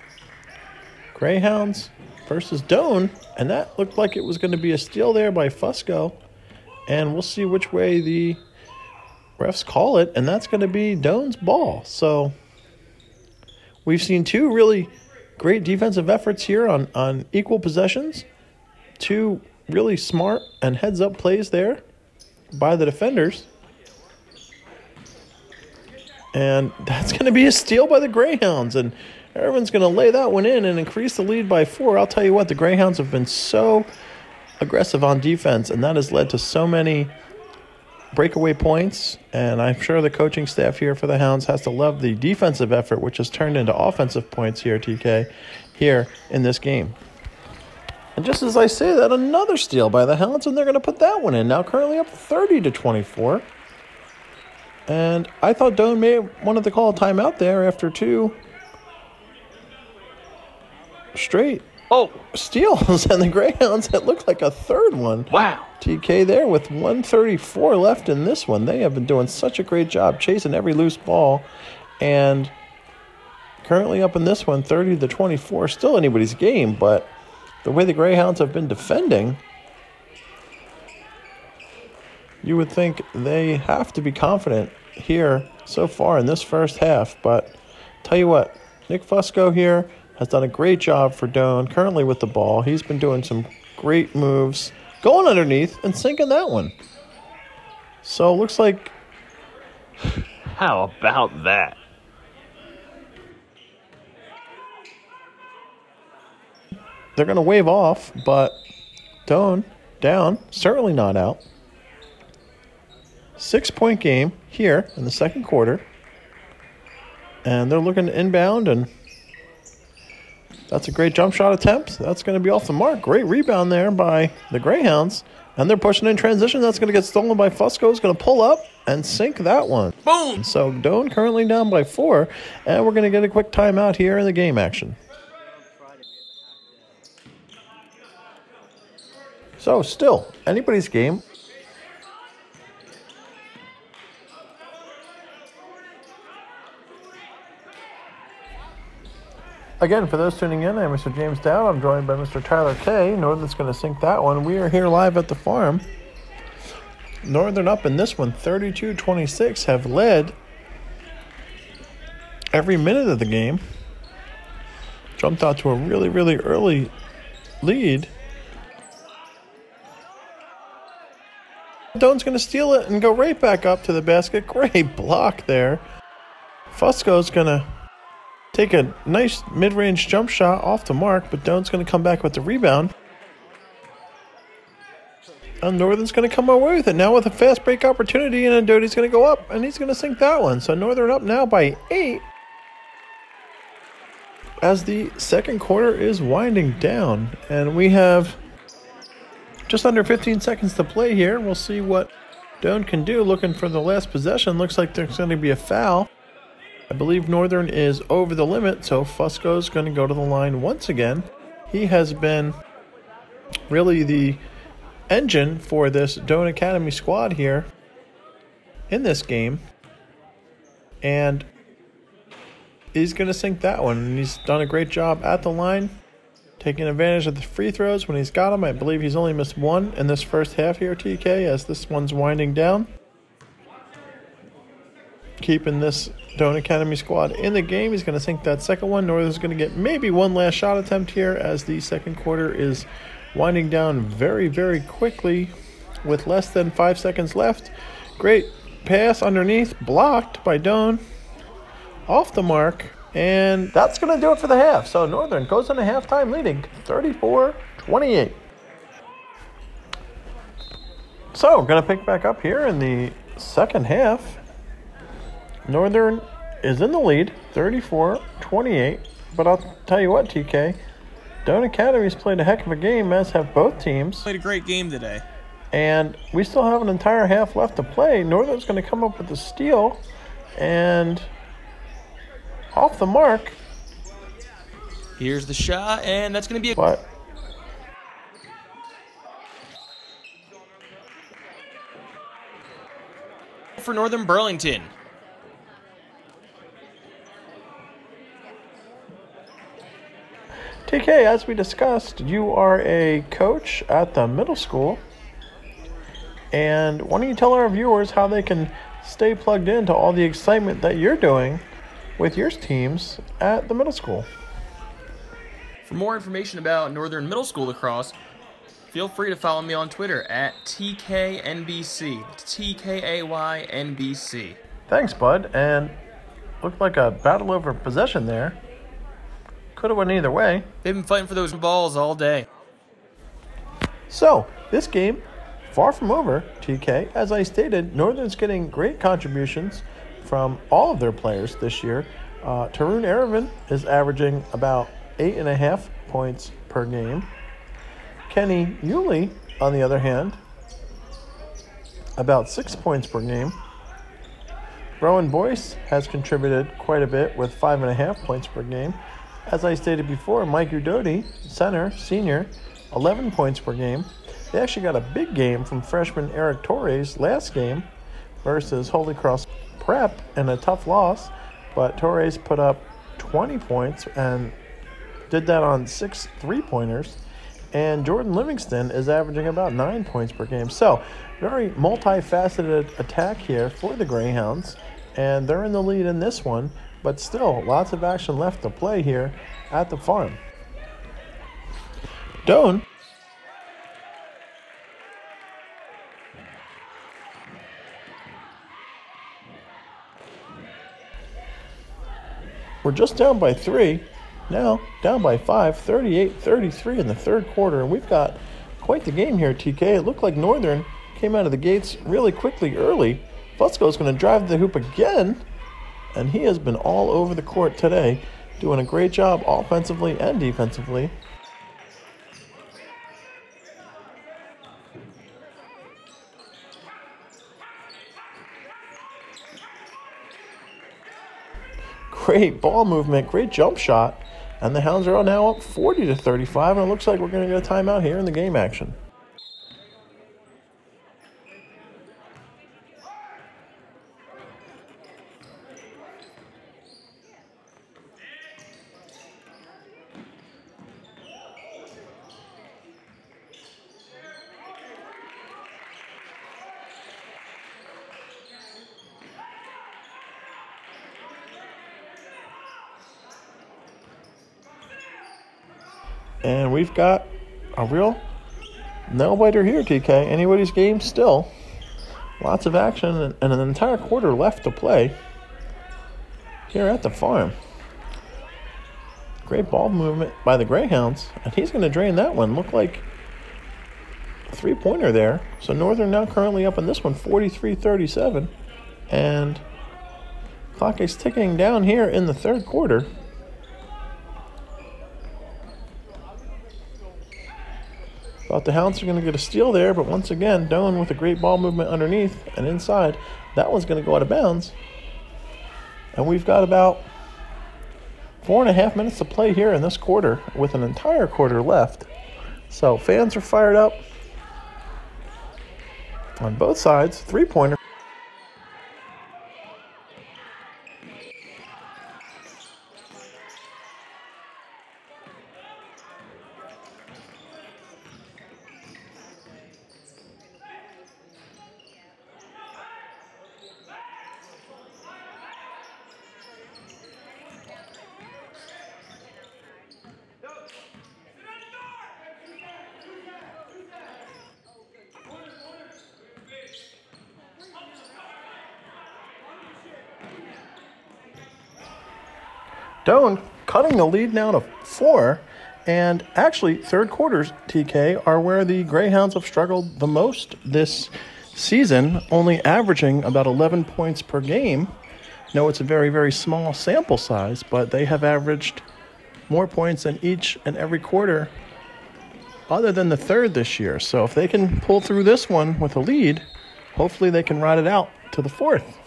Greyhounds versus Doane, and that looked like it was going to be a steal there by Fusco. And we'll see which way the refs call it, and that's going to be Doane's ball. So we've seen two really great defensive efforts here on, on equal possessions. Two really smart and heads up plays there by the defenders. And that's going to be a steal by the Greyhounds. And everyone's going to lay that one in and increase the lead by four. I'll tell you what, the Greyhounds have been so aggressive on defense, and that has led to so many breakaway points. And I'm sure the coaching staff here for the Hounds has to love the defensive effort, which has turned into offensive points here, TK, here in this game. And just as I say that, another steal by the Hounds, and they're going to put that one in. Now currently up 30 to 24. And I thought Doane may wanted to call a timeout there after two straight Oh, steals, <laughs> and the Greyhounds, it looked like a third one. wow. TK there with 134 left in this one. They have been doing such a great job chasing every loose ball. And currently up in this one, 30 to 24. Still anybody's game, but the way the Greyhounds have been defending, you would think they have to be confident here so far in this first half. But tell you what, Nick Fusco here has done a great job for Doane currently with the ball. He's been doing some great moves, going underneath and sinking that one. So it looks like <laughs> How about that? they're going to wave off, but Doane down, certainly not out. Six point game here in the second quarter. And they're looking to inbound, and that's a great jump shot attempt. That's going to be off the mark. Great rebound there by the Greyhounds. And they're pushing in transition. That's going to get stolen by Fusco. Is going to pull up and sink that one. Boom! So Doane currently down by four, and we're going to get a quick timeout here in the game action. So still anybody's game. Again, for those tuning in, I'm Mr. James Dowd. I'm joined by Mr. Tyler Kay. Northern's going to sink that one. We are here live at the farm. Northern up in this one, 32 26, have led every minute of the game. Jumped out to a really, really early lead. Doane's going to steal it and go right back up to the basket. Great block there. Fusco's going to take a nice mid range jump shot off the mark, but Doane's going to come back with the rebound. And Northern's going to come away with it now with a fast break opportunity, and Doty's going to go up, and he's going to sink that one. So Northern up now by eight as the second quarter is winding down, and we have just under 15 seconds to play here. We'll see what Doane can do. Looking for the last possession. Looks like there's going to be a foul. I believe Northern is over the limit, so Fusco's going to go to the line once again. He has been really the engine for this Doane Academy squad here in this game. And he's going to sink that one. And he's done a great job at the line, taking advantage of the free throws when he's got them. I believe he's only missed one in this first half here, TK, as this one's winding down. Keeping this Doane Academy squad in the game. He's going to sink that second one. Northern's going to get maybe one last shot attempt here as the second quarter is winding down very, very quickly with less than five seconds left. Great pass underneath, blocked by Doane. Off the mark. And that's going to do it for the half. So Northern goes into halftime leading 34 28. So we're going to pick back up here in the second half. Northern is in the lead 34 28. But I'll tell you what, TK. Doane Academy's played a heck of a game, as have both teams. Played a great game today. And we still have an entire half left to play. Northern's going to come up with a steal. And off the mark. Here's the shot, and that's going to be a. But for Northern Burlington. TK, as we discussed, you are a coach at the middle school. And why don't you tell our viewers how they can stay plugged into all the excitement that you're doing with your teams at the middle school? For more information about Northern Middle School lacrosse, feel free to follow me on Twitter at TKNBC. TKAYNBC. Thanks, bud. And looked like a battle over possession there. Could have went either way. They've been fighting for those balls all day. So, this game, far from over, TK. As I stated, Northern's getting great contributions from all of their players this year. Uh, Tarun Aravan is averaging about eight and a half points per game. Kenny Yulee, on the other hand, about six points per game. Rowan Boyce has contributed quite a bit with five and a half points per game. As I stated before, Micah Doty, center, senior, 11 points per game. They actually got a big game from freshman Eric Torres last game versus Holy Cross Prep in a tough loss, but Torres put up 20 points and did that on six three pointers. And Jordan Livingston is averaging about nine points per game. So, very multifaceted attack here for the Greyhounds. And they're in the lead in this one, but still lots of action left to play here at the farm. Doane We're just down by three. Now down by five, 38 33 in the third quarter. And we've got quite the game here, TK. It looked like Northern came out of the gates really quickly early. Fusco's going to drive the hoop again. And he has been all over the court today, doing a great job offensively and defensively. Great ball movement, great jump shot. And the Hounds are now up 40 to 35, and it looks like we're going to get a timeout here in the game action. And we've got a real nail biter here, TK. Anybody's game still. Lots of action and, an entire quarter left to play here at the farm. Great ball movement by the Greyhounds, and he's going to drain that one. Look like a three pointer there. So Northern now currently up in this one 43 37. And clock is ticking down here in the third quarter. Thought the Hounds are going to get a steal there, but once again, Doane with a great ball movement underneath and inside. That one's going to go out of bounds. And we've got about four and a half minutes to play here in this quarter with an entire quarter left. So fans are fired up on both sides. Three pointer. Cutting the lead now to four. And actually, third quarters, TK, are where the Greyhounds have struggled the most this season, only averaging about 11 points per game. No, it's a very, very small sample size, but they have averaged more points in each and every quarter other than the third this year. So if they can pull through this one with a lead, hopefully they can ride it out to the fourth.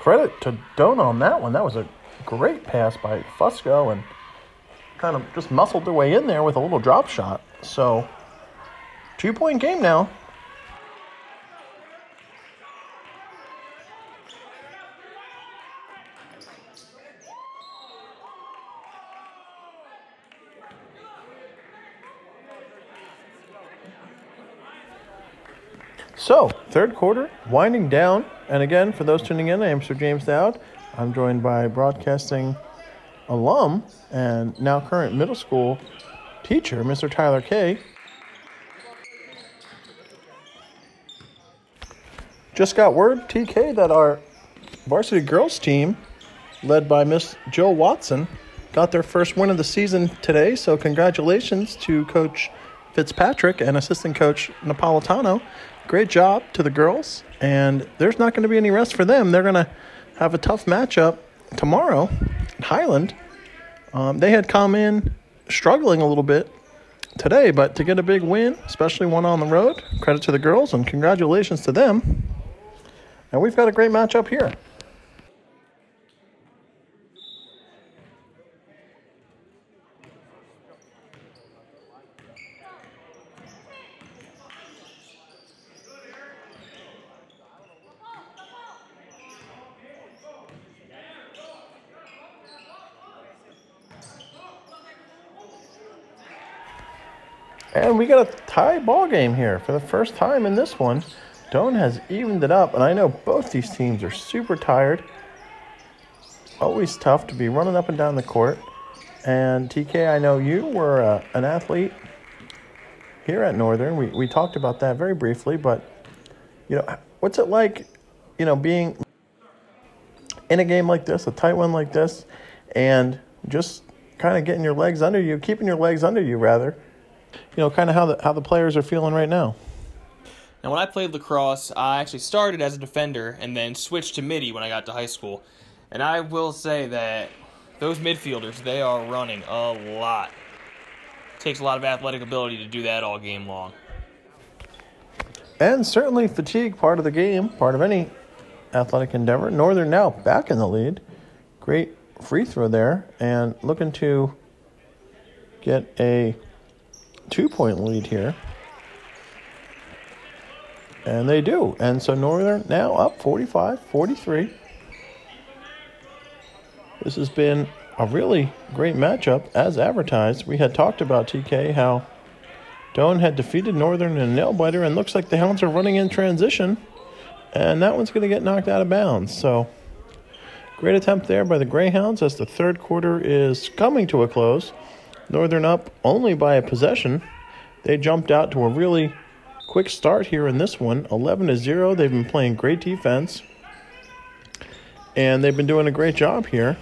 Credit to Doane on that one. That was a great pass by Fusco and kind of just muscled their way in there with a little drop shot. So, two point game now. So, third quarter, winding down. And again, for those tuning in, I am Sir James Dowd. I'm joined by broadcasting alum and now current middle school teacher, Mr. Tyler Kay. Just got word, TK, that our varsity girls team, led by Miss Jill Watson, got their first win of the season today. So, congratulations to Coach Fitzpatrick and assistant coach Napolitano great job to the girls, and there's not going to be any rest for them. They're going to have a tough matchup tomorrow in Highland. Um, they had come in struggling a little bit today, but to get a big win, especially one on the road, credit to the girls and congratulations to them. And we've got a great matchup here. And we got a tie ball game here for the first time in this one. Doane has evened it up, and I know both these teams are super tired. Always tough to be running up and down the court. And TK, I know you were uh, an athlete here at Northern. We, we talked about that very briefly, but you know, what's it like, you know, being in a game like this, a tight one like this, and just kind of getting your legs under you, keeping your legs under you rather, you know, kind of how the how the players are feeling right now. Now, when I played lacrosse, I actually started as a defender and then switched to middie when I got to high school. And I will say that those midfielders, they are running a lot. It takes a lot of athletic ability to do that all game long. And certainly fatigue, part of the game, part of any athletic endeavor. Northern now back in the lead. Great free throw there, and looking to get a two point lead here. And they do. And so Northern now up 45 43. This has been a really great matchup as advertised. We had talked about TK how Doane had defeated Northern in a nail biter, and looks like the Hounds are running in transition. And that one's going to get knocked out of bounds. So, great attempt there by the Greyhounds as the third quarter is coming to a close. Northern up only by a possession. They jumped out to a really quick start here in this one 11 to 0. They've been playing great defense. and they've been doing a great job here.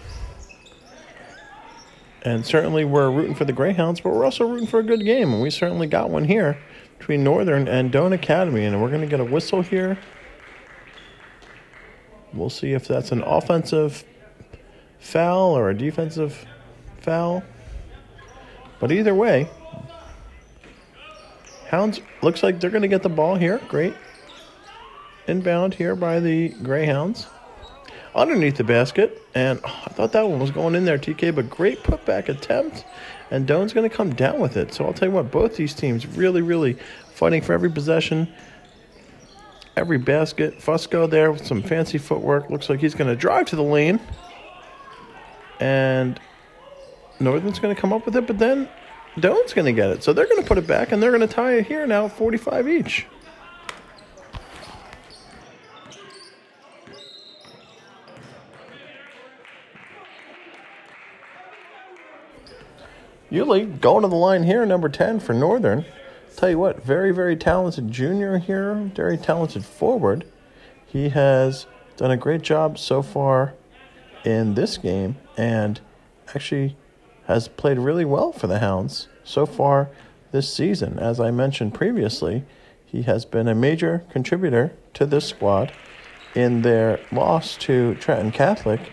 And certainly we're rooting for the Greyhounds, but we're also rooting for a good game, and we certainly got one here between Northern and Doane Academy, and we're going to get a whistle here. We'll see if that's an offensive foul or a defensive foul. But either way, Hounds looks like they're going to get the ball here. Great. Inbound here by the Greyhounds. Underneath the basket. And oh, I thought that one was going in there, TK, but great putback attempt. And Doane's going to come down with it. So I'll tell you what, both these teams really, really fighting for every possession, every basket. Fusco there with some fancy footwork. Looks like he's going to drive to the lane. And Northern's going to come up with it, but then Doane's going to get it. So they're going to put it back, and they're going to tie it here now, 45 each. Yulee going to the line here, number 10 for Northern. Tell you what, very, very talented junior here, very talented forward. He has done a great job so far in this game and actually has played really well for the Hounds so far this season. As I mentioned previously, he has been a major contributor to this squad. In their loss to Trenton Catholic,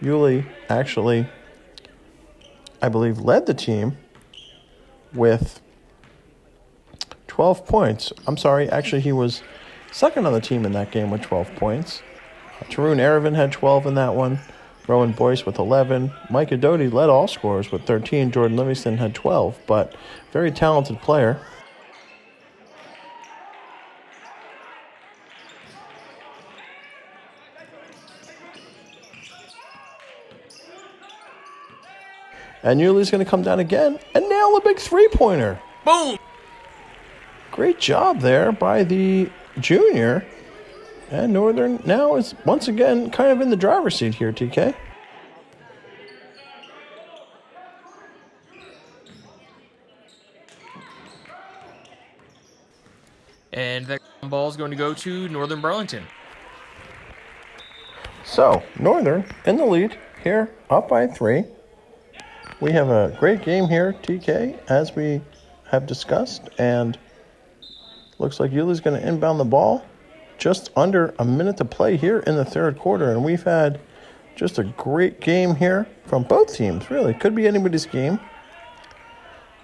Yulee actually, I believe, led the team with 12 points. I'm sorry, actually, he was second on the team in that game with 12 points. Tarun Erevin had 12 in that one. Rowan Boyce with 11. Micah Doty led all scorers with 13. Jordan Livingston had 12, but very talented player. And Yulee's going to come down again and nail a big three pointer. Boom! Great job there by the junior. And Northern now is once again kind of in the driver's seat here, TK. And that ball is going to go to Northern Burlington. So, Northern in the lead here, up by three. We have a great game here, TK, as we have discussed, and looks like Yulee's going to inbound the ball. Just under a minute to play here in the third quarter, and we've had just a great game here from both teams, really. Could be anybody's game.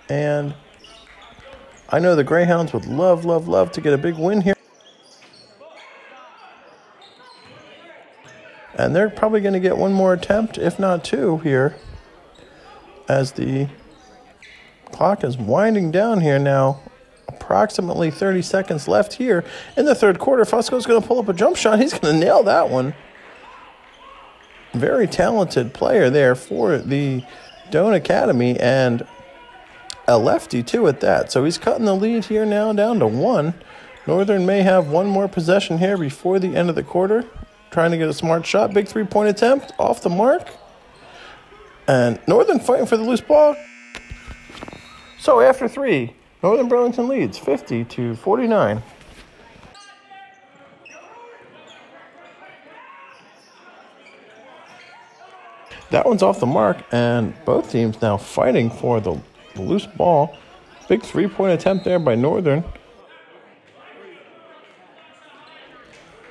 And I know the Greyhounds would love, love, love to get a big win here. And they're probably going to get one more attempt, if not two, here as the clock is winding down here now. Approximately 30 seconds left here in the third quarter. Fusco's going to pull up a jump shot. He's going to nail that one. Very talented player there for the Doane Academy and a lefty too at that. So he's cutting the lead here now down to one. Northern may have one more possession here before the end of the quarter. Trying to get a smart shot. Big three point attempt off the mark. And Northern fighting for the loose ball. So after three, Northern Burlington leads 50 to 49. That one's off the mark, and both teams now fighting for the, loose ball. Big three point attempt there by Northern.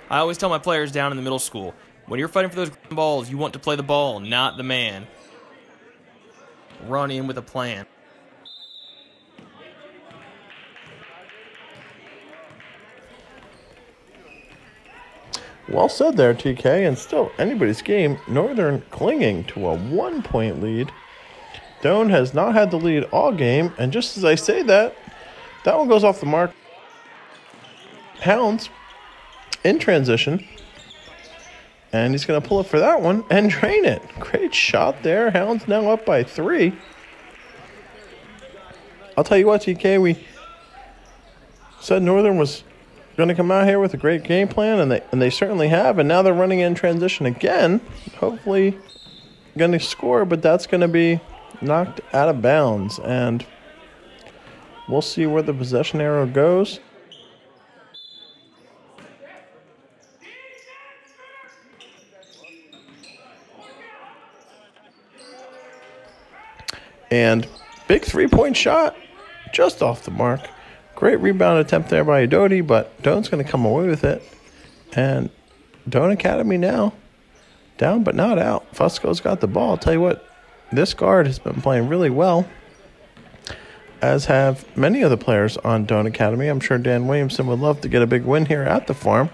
I always tell my players down in the middle school when you're fighting for those balls, you want to play the ball, not the man. Run in with a plan. Well said there, TK. And still, anybody's game. Northern clinging to a one point lead. Doane has not had the lead all game. And just as I say that, that one goes off the mark. Hounds in transition. And he's going to pull it for that one and drain it. Great shot there. Hounds now up by three. I'll tell you what, TK, we said Northern was going to come out here with a great game plan, and they and they certainly have. And now they're running in transition again. Hopefully, going to score, but that's going to be knocked out of bounds, and we'll see where the possession arrow goes. And big three point shot just off the mark. Great rebound attempt there by Adoti, but Doane's going to come away with it. And Doane Academy now down but not out. Fusco's got the ball. I'll tell you what, this guard has been playing really well, as have many of the players on Doane Academy. I'm sure Dan Williamson would love to get a big win here at the farm.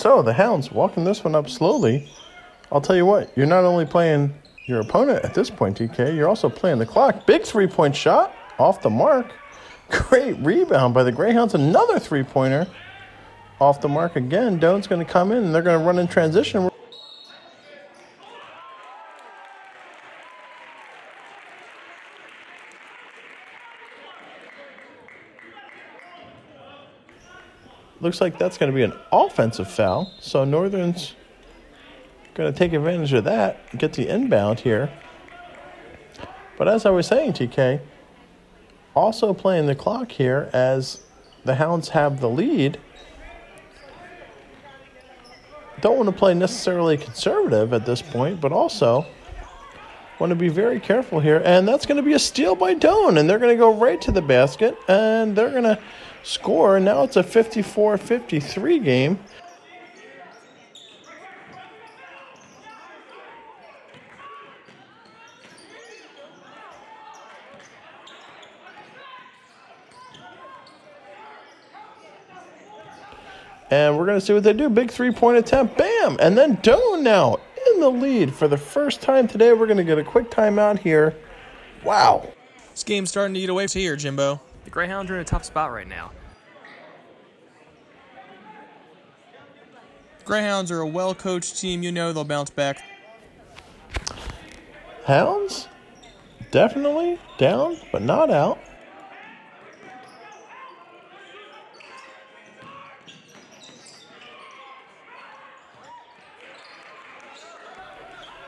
So the Hounds walking this one up slowly. I'll tell you what, you're not only playing your opponent at this point, TK, you're also playing the clock. Big three point shot off the mark. <laughs> Great rebound by the Greyhounds. Another three pointer off the mark again. Doane's going to come in and they're going to run in transition. Looks like that's going to be an offensive foul. So Northern's going to take advantage of that, get the inbound here. But as I was saying, TK, also playing the clock here as the Hounds have the lead. Don't want to play necessarily conservative at this point, but also want to be very careful here. And that's going to be a steal by Doane, and they're going to go right to the basket, and they're going to score. Now it's a 54 53 game. And we're going to see what they do. Big three point attempt. Bam! And then Doane now in the lead for the first time today. We're going to get a quick timeout here. Wow. This game's starting to eat away to here, Jimbo. The Greyhounds are in a tough spot right now. Greyhounds are a well coached team. You know they'll bounce back. Hounds? Definitely down, but not out.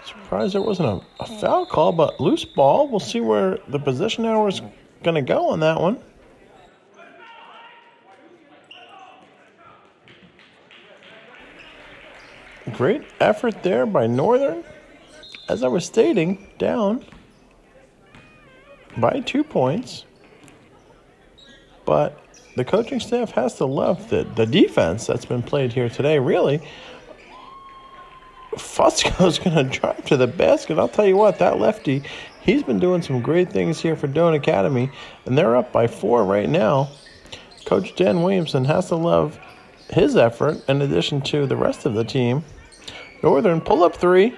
Surprised there wasn't a, a foul call, but loose ball. We'll see where the possession arrow is going to go on that one. Great effort there by Northern. As I was stating, down by two points. But the coaching staff has to love the, the defense that's been played here today, really. Fusco's <laughs> going to drive to the basket. I'll tell you what, that lefty, he's been doing some great things here for Doane Academy, and they're up by four right now. Coach Dan Williamson has to love his effort in addition to the rest of the team. Northern pull up three,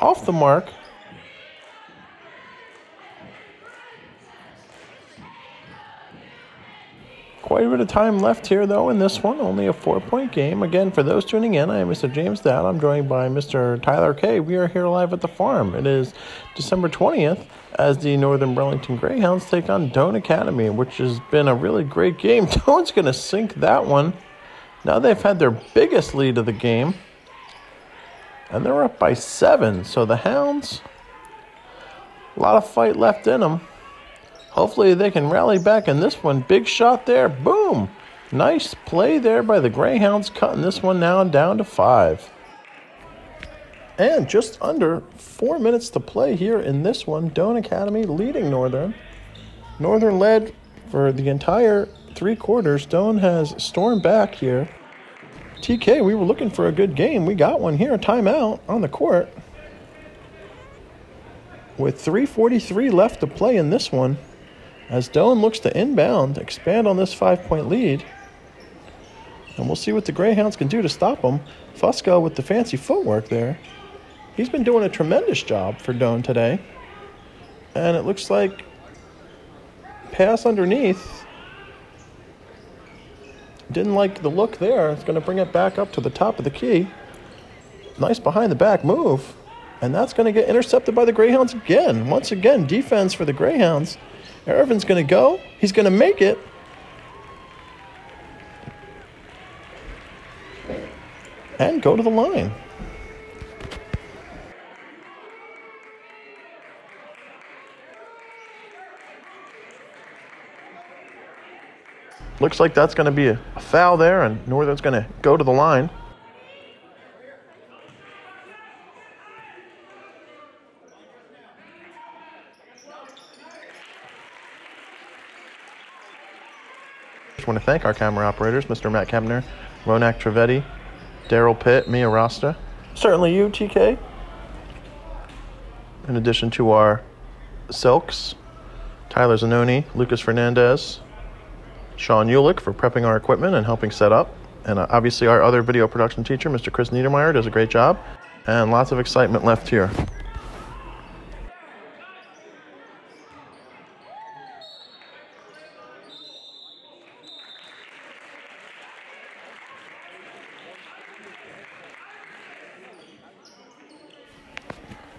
off the mark. Quite a bit of time left here, though, in this one. Only a four point game. Again, for those tuning in, I am Mr. James Dowd. I'm joined by Mr. Tyler Kay. We are here live at the farm. It is December 20th as the Northern Burlington Greyhounds take on Doane Academy, which has been a really great game. <laughs> Doane's going to sink that one. Now they've had their biggest lead of the game, and they're up by seven. So the Hounds, a lot of fight left in them. Hopefully they can rally back in this one. Big shot there. Boom. Nice play there by the Greyhounds, cutting this one now down to five. And just under four minutes to play here in this one. Doane Academy leading Northern. Northern led for the entire three quarters. Doane has stormed back here. TK, we were looking for a good game. We got one here. Timeout on the court. With 3.43 left to play in this one, as Doane looks to inbound, expand on this five point lead. And we'll see what the Greyhounds can do to stop them. Fusco with the fancy footwork there. He's been doing a tremendous job for Doane today. And it looks like pass underneath. Didn't like the look there. It's going to bring it back up to the top of the key. Nice behind the back move. And that's going to get intercepted by the Greyhounds again. Once again, defense for the Greyhounds Irvin's going to go. He's going to make it. And go to the line. Looks like that's going to be a foul there, and Northern's going to go to the line. Just want to thank our camera operators, Mr. Matt Kempner, Ronak Trivedi, Daryl Pitt, Mia Rasta. Certainly you, TK. In addition to our Silks, Tyler Zanoni, Lucas Fernandez, Sean Ulick for prepping our equipment and helping set up. And uh, obviously, our other video production teacher, Mr. Chris Niedermeyer, does a great job. And lots of excitement left here.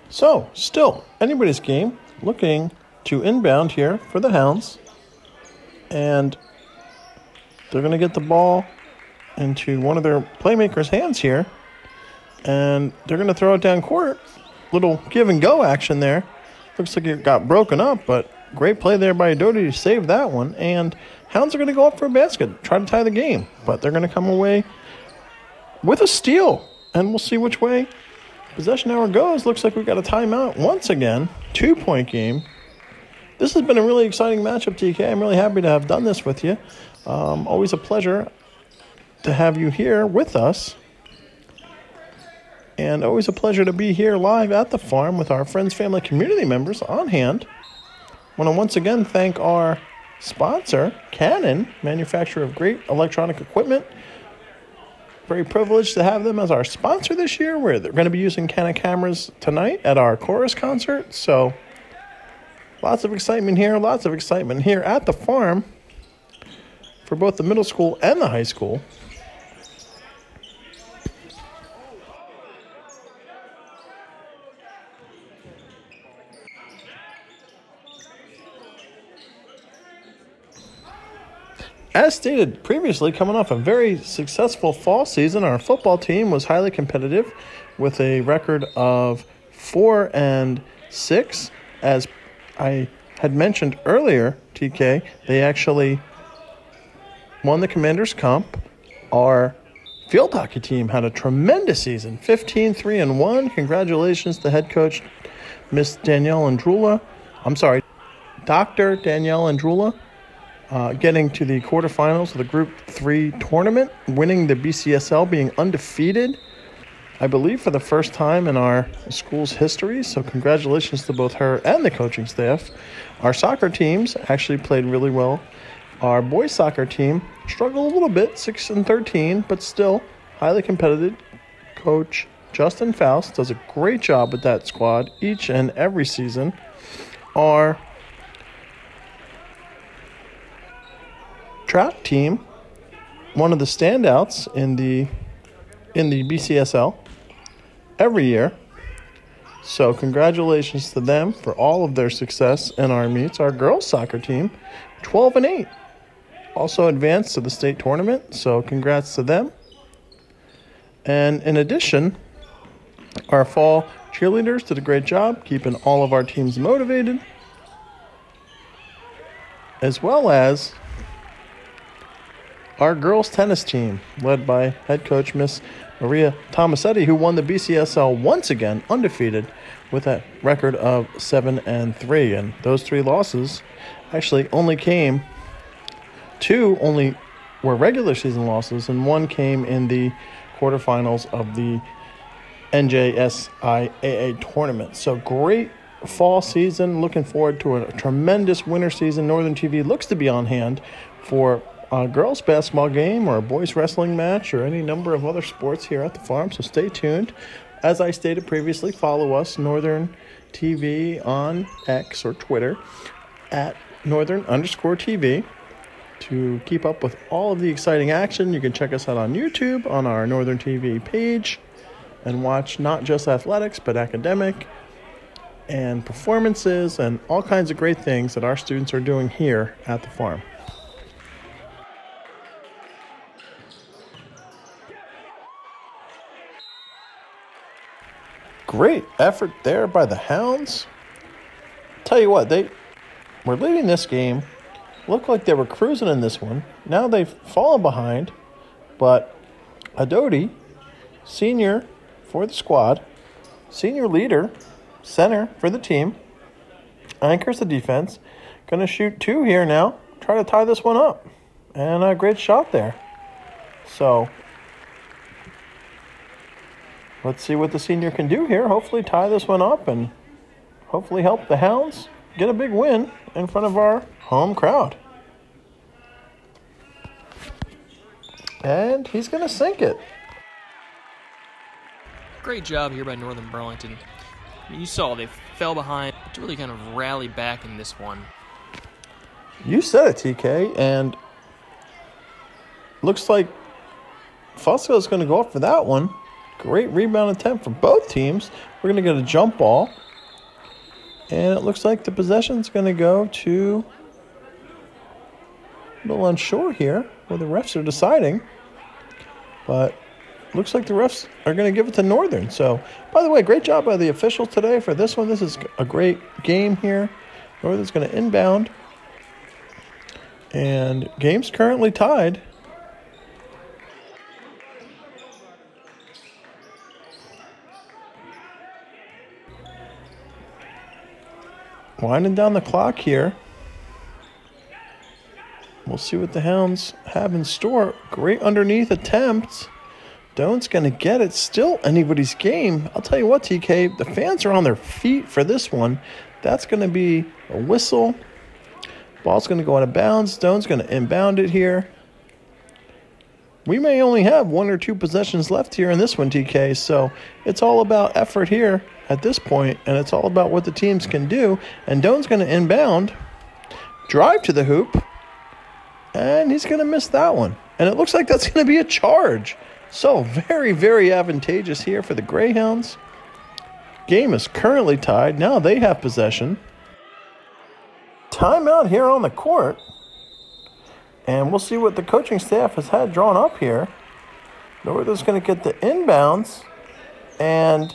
So, still, anybody's game. Looking to inbound here for the Hounds. And they're going to get the ball into one of their playmakers' hands here. And they're going to throw it down court. Little give and go action there. Looks like it got broken up, but great play there by Doty to save that one. And Hounds are going to go up for a basket, try to tie the game. But they're going to come away with a steal. And we'll see which way possession arrow goes. Looks like we got a timeout once again. Two point game. This has been a really exciting matchup, TK. I'm really happy to have done this with you. Um, always a pleasure to have you here with us. And always a pleasure to be here live at the farm with our friends, family, community members on hand. I Want to once again thank our sponsor, Canon, manufacturer of great electronic equipment. Very privileged to have them as our sponsor this year. They're going to be using Canon cameras tonight at our chorus concert. So, lots of excitement here. Lots of excitement here at the farm for both the middle school and the high school. As stated previously, coming off a very successful fall season, our football team was highly competitive with a record of four and six. As I had mentioned earlier, TK, they actually won the Commanders Comp. Our field hockey team had a tremendous season 15 3 and 1. Congratulations to head coach Miss Danielle Andrula. I'm sorry, Dr. Danielle Andrula. Uh, getting to the quarterfinals of the Group 3 tournament, winning the BCSL, being undefeated, I believe, for the first time in our school's history. So, congratulations to both her and the coaching staff. Our soccer teams actually played really well. Our boys soccer team struggled a little bit, 6 and 13, but still highly competitive. Coach Justin Faust does a great job with that squad each and every season. Our track team, one of the standouts in the in the BCSL every year. So congratulations to them for all of their success in our meets. Our girls soccer team, 12 and 8, also advanced to the state tournament. So congrats to them. And in addition, our fall cheerleaders did a great job keeping all of our teams motivated, as well as our girls tennis team, led by head coach Miss Maria Tomasetti, who won the BCSL once again, undefeated, with a record of seven and three. And those three losses actually only came two only were regular season losses, and one came in the quarterfinals of the NJSIAA tournament. So great fall season. Looking forward to a tremendous winter season. Northern TV looks to be on hand for a girls basketball game or a boys wrestling match or any number of other sports here at the farm. So stay tuned. As I stated previously, follow us Northern TV on X or Twitter at Northern underscore TV to keep up with all of the exciting action. You can check us out on YouTube on our Northern TV page and watch not just athletics but academic and performances and all kinds of great things that our students are doing here at the farm. Great effort there by the Hounds. Tell you what, they were leading this game. Looked like they were cruising in this one. Now they've fallen behind, but Adoti, senior for the squad, senior leader, center for the team, anchors the defense. Going to shoot two here now. Try to tie this one up. And a great shot there. So let's see what the senior can do here. Hopefully, tie this one up and hopefully help the Hounds get a big win in front of our home crowd. And he's going to sink it. Great job here by Northern Burlington. I mean, you saw they fell behind to really kind of rally back in this one. You said it, TK, and looks like Fusco is going to go up for that one. Great rebound attempt for both teams. We're going to get a jump ball. And it looks like the possession is going to go to a little unsure here where the refs are deciding. But looks like the refs are going to give it to Northern. So, by the way, great job by the officials today for this one. This is a great game here. Northern's going to inbound. And game's currently tied. Winding down the clock here. We'll see what the Hounds have in store. Great underneath attempt. Doane's going to get it. Still anybody's game. I'll tell you what, TK, the fans are on their feet for this one. That's going to be a whistle. Ball's going to go out of bounds. Stone's going to inbound it here. We may only have one or two possessions left here in this one, TK. So it's all about effort here at this point, and it's all about what the teams can do. And Doane's going to inbound, drive to the hoop, and he's going to miss that one. And it looks like that's going to be a charge. So very, very advantageous here for the Greyhounds. Game is currently tied. Now they have possession. Timeout here on the court. And we'll see what the coaching staff has had drawn up here. Northern's going to get the inbounds. And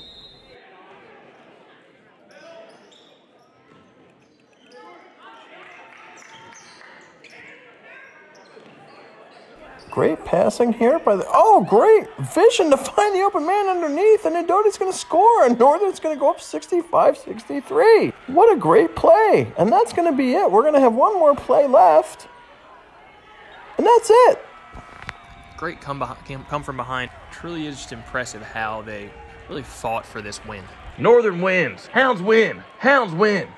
Great passing here by the. Oh, great vision to find the open man underneath, and Adoti's going to score, and Northern's going to go up 65 63. What a great play! And that's going to be it. We're going to have one more play left, and that's it. Great come, behind, come from behind. Truly is just impressive how they really fought for this win. Northern wins. Hounds win. Hounds win.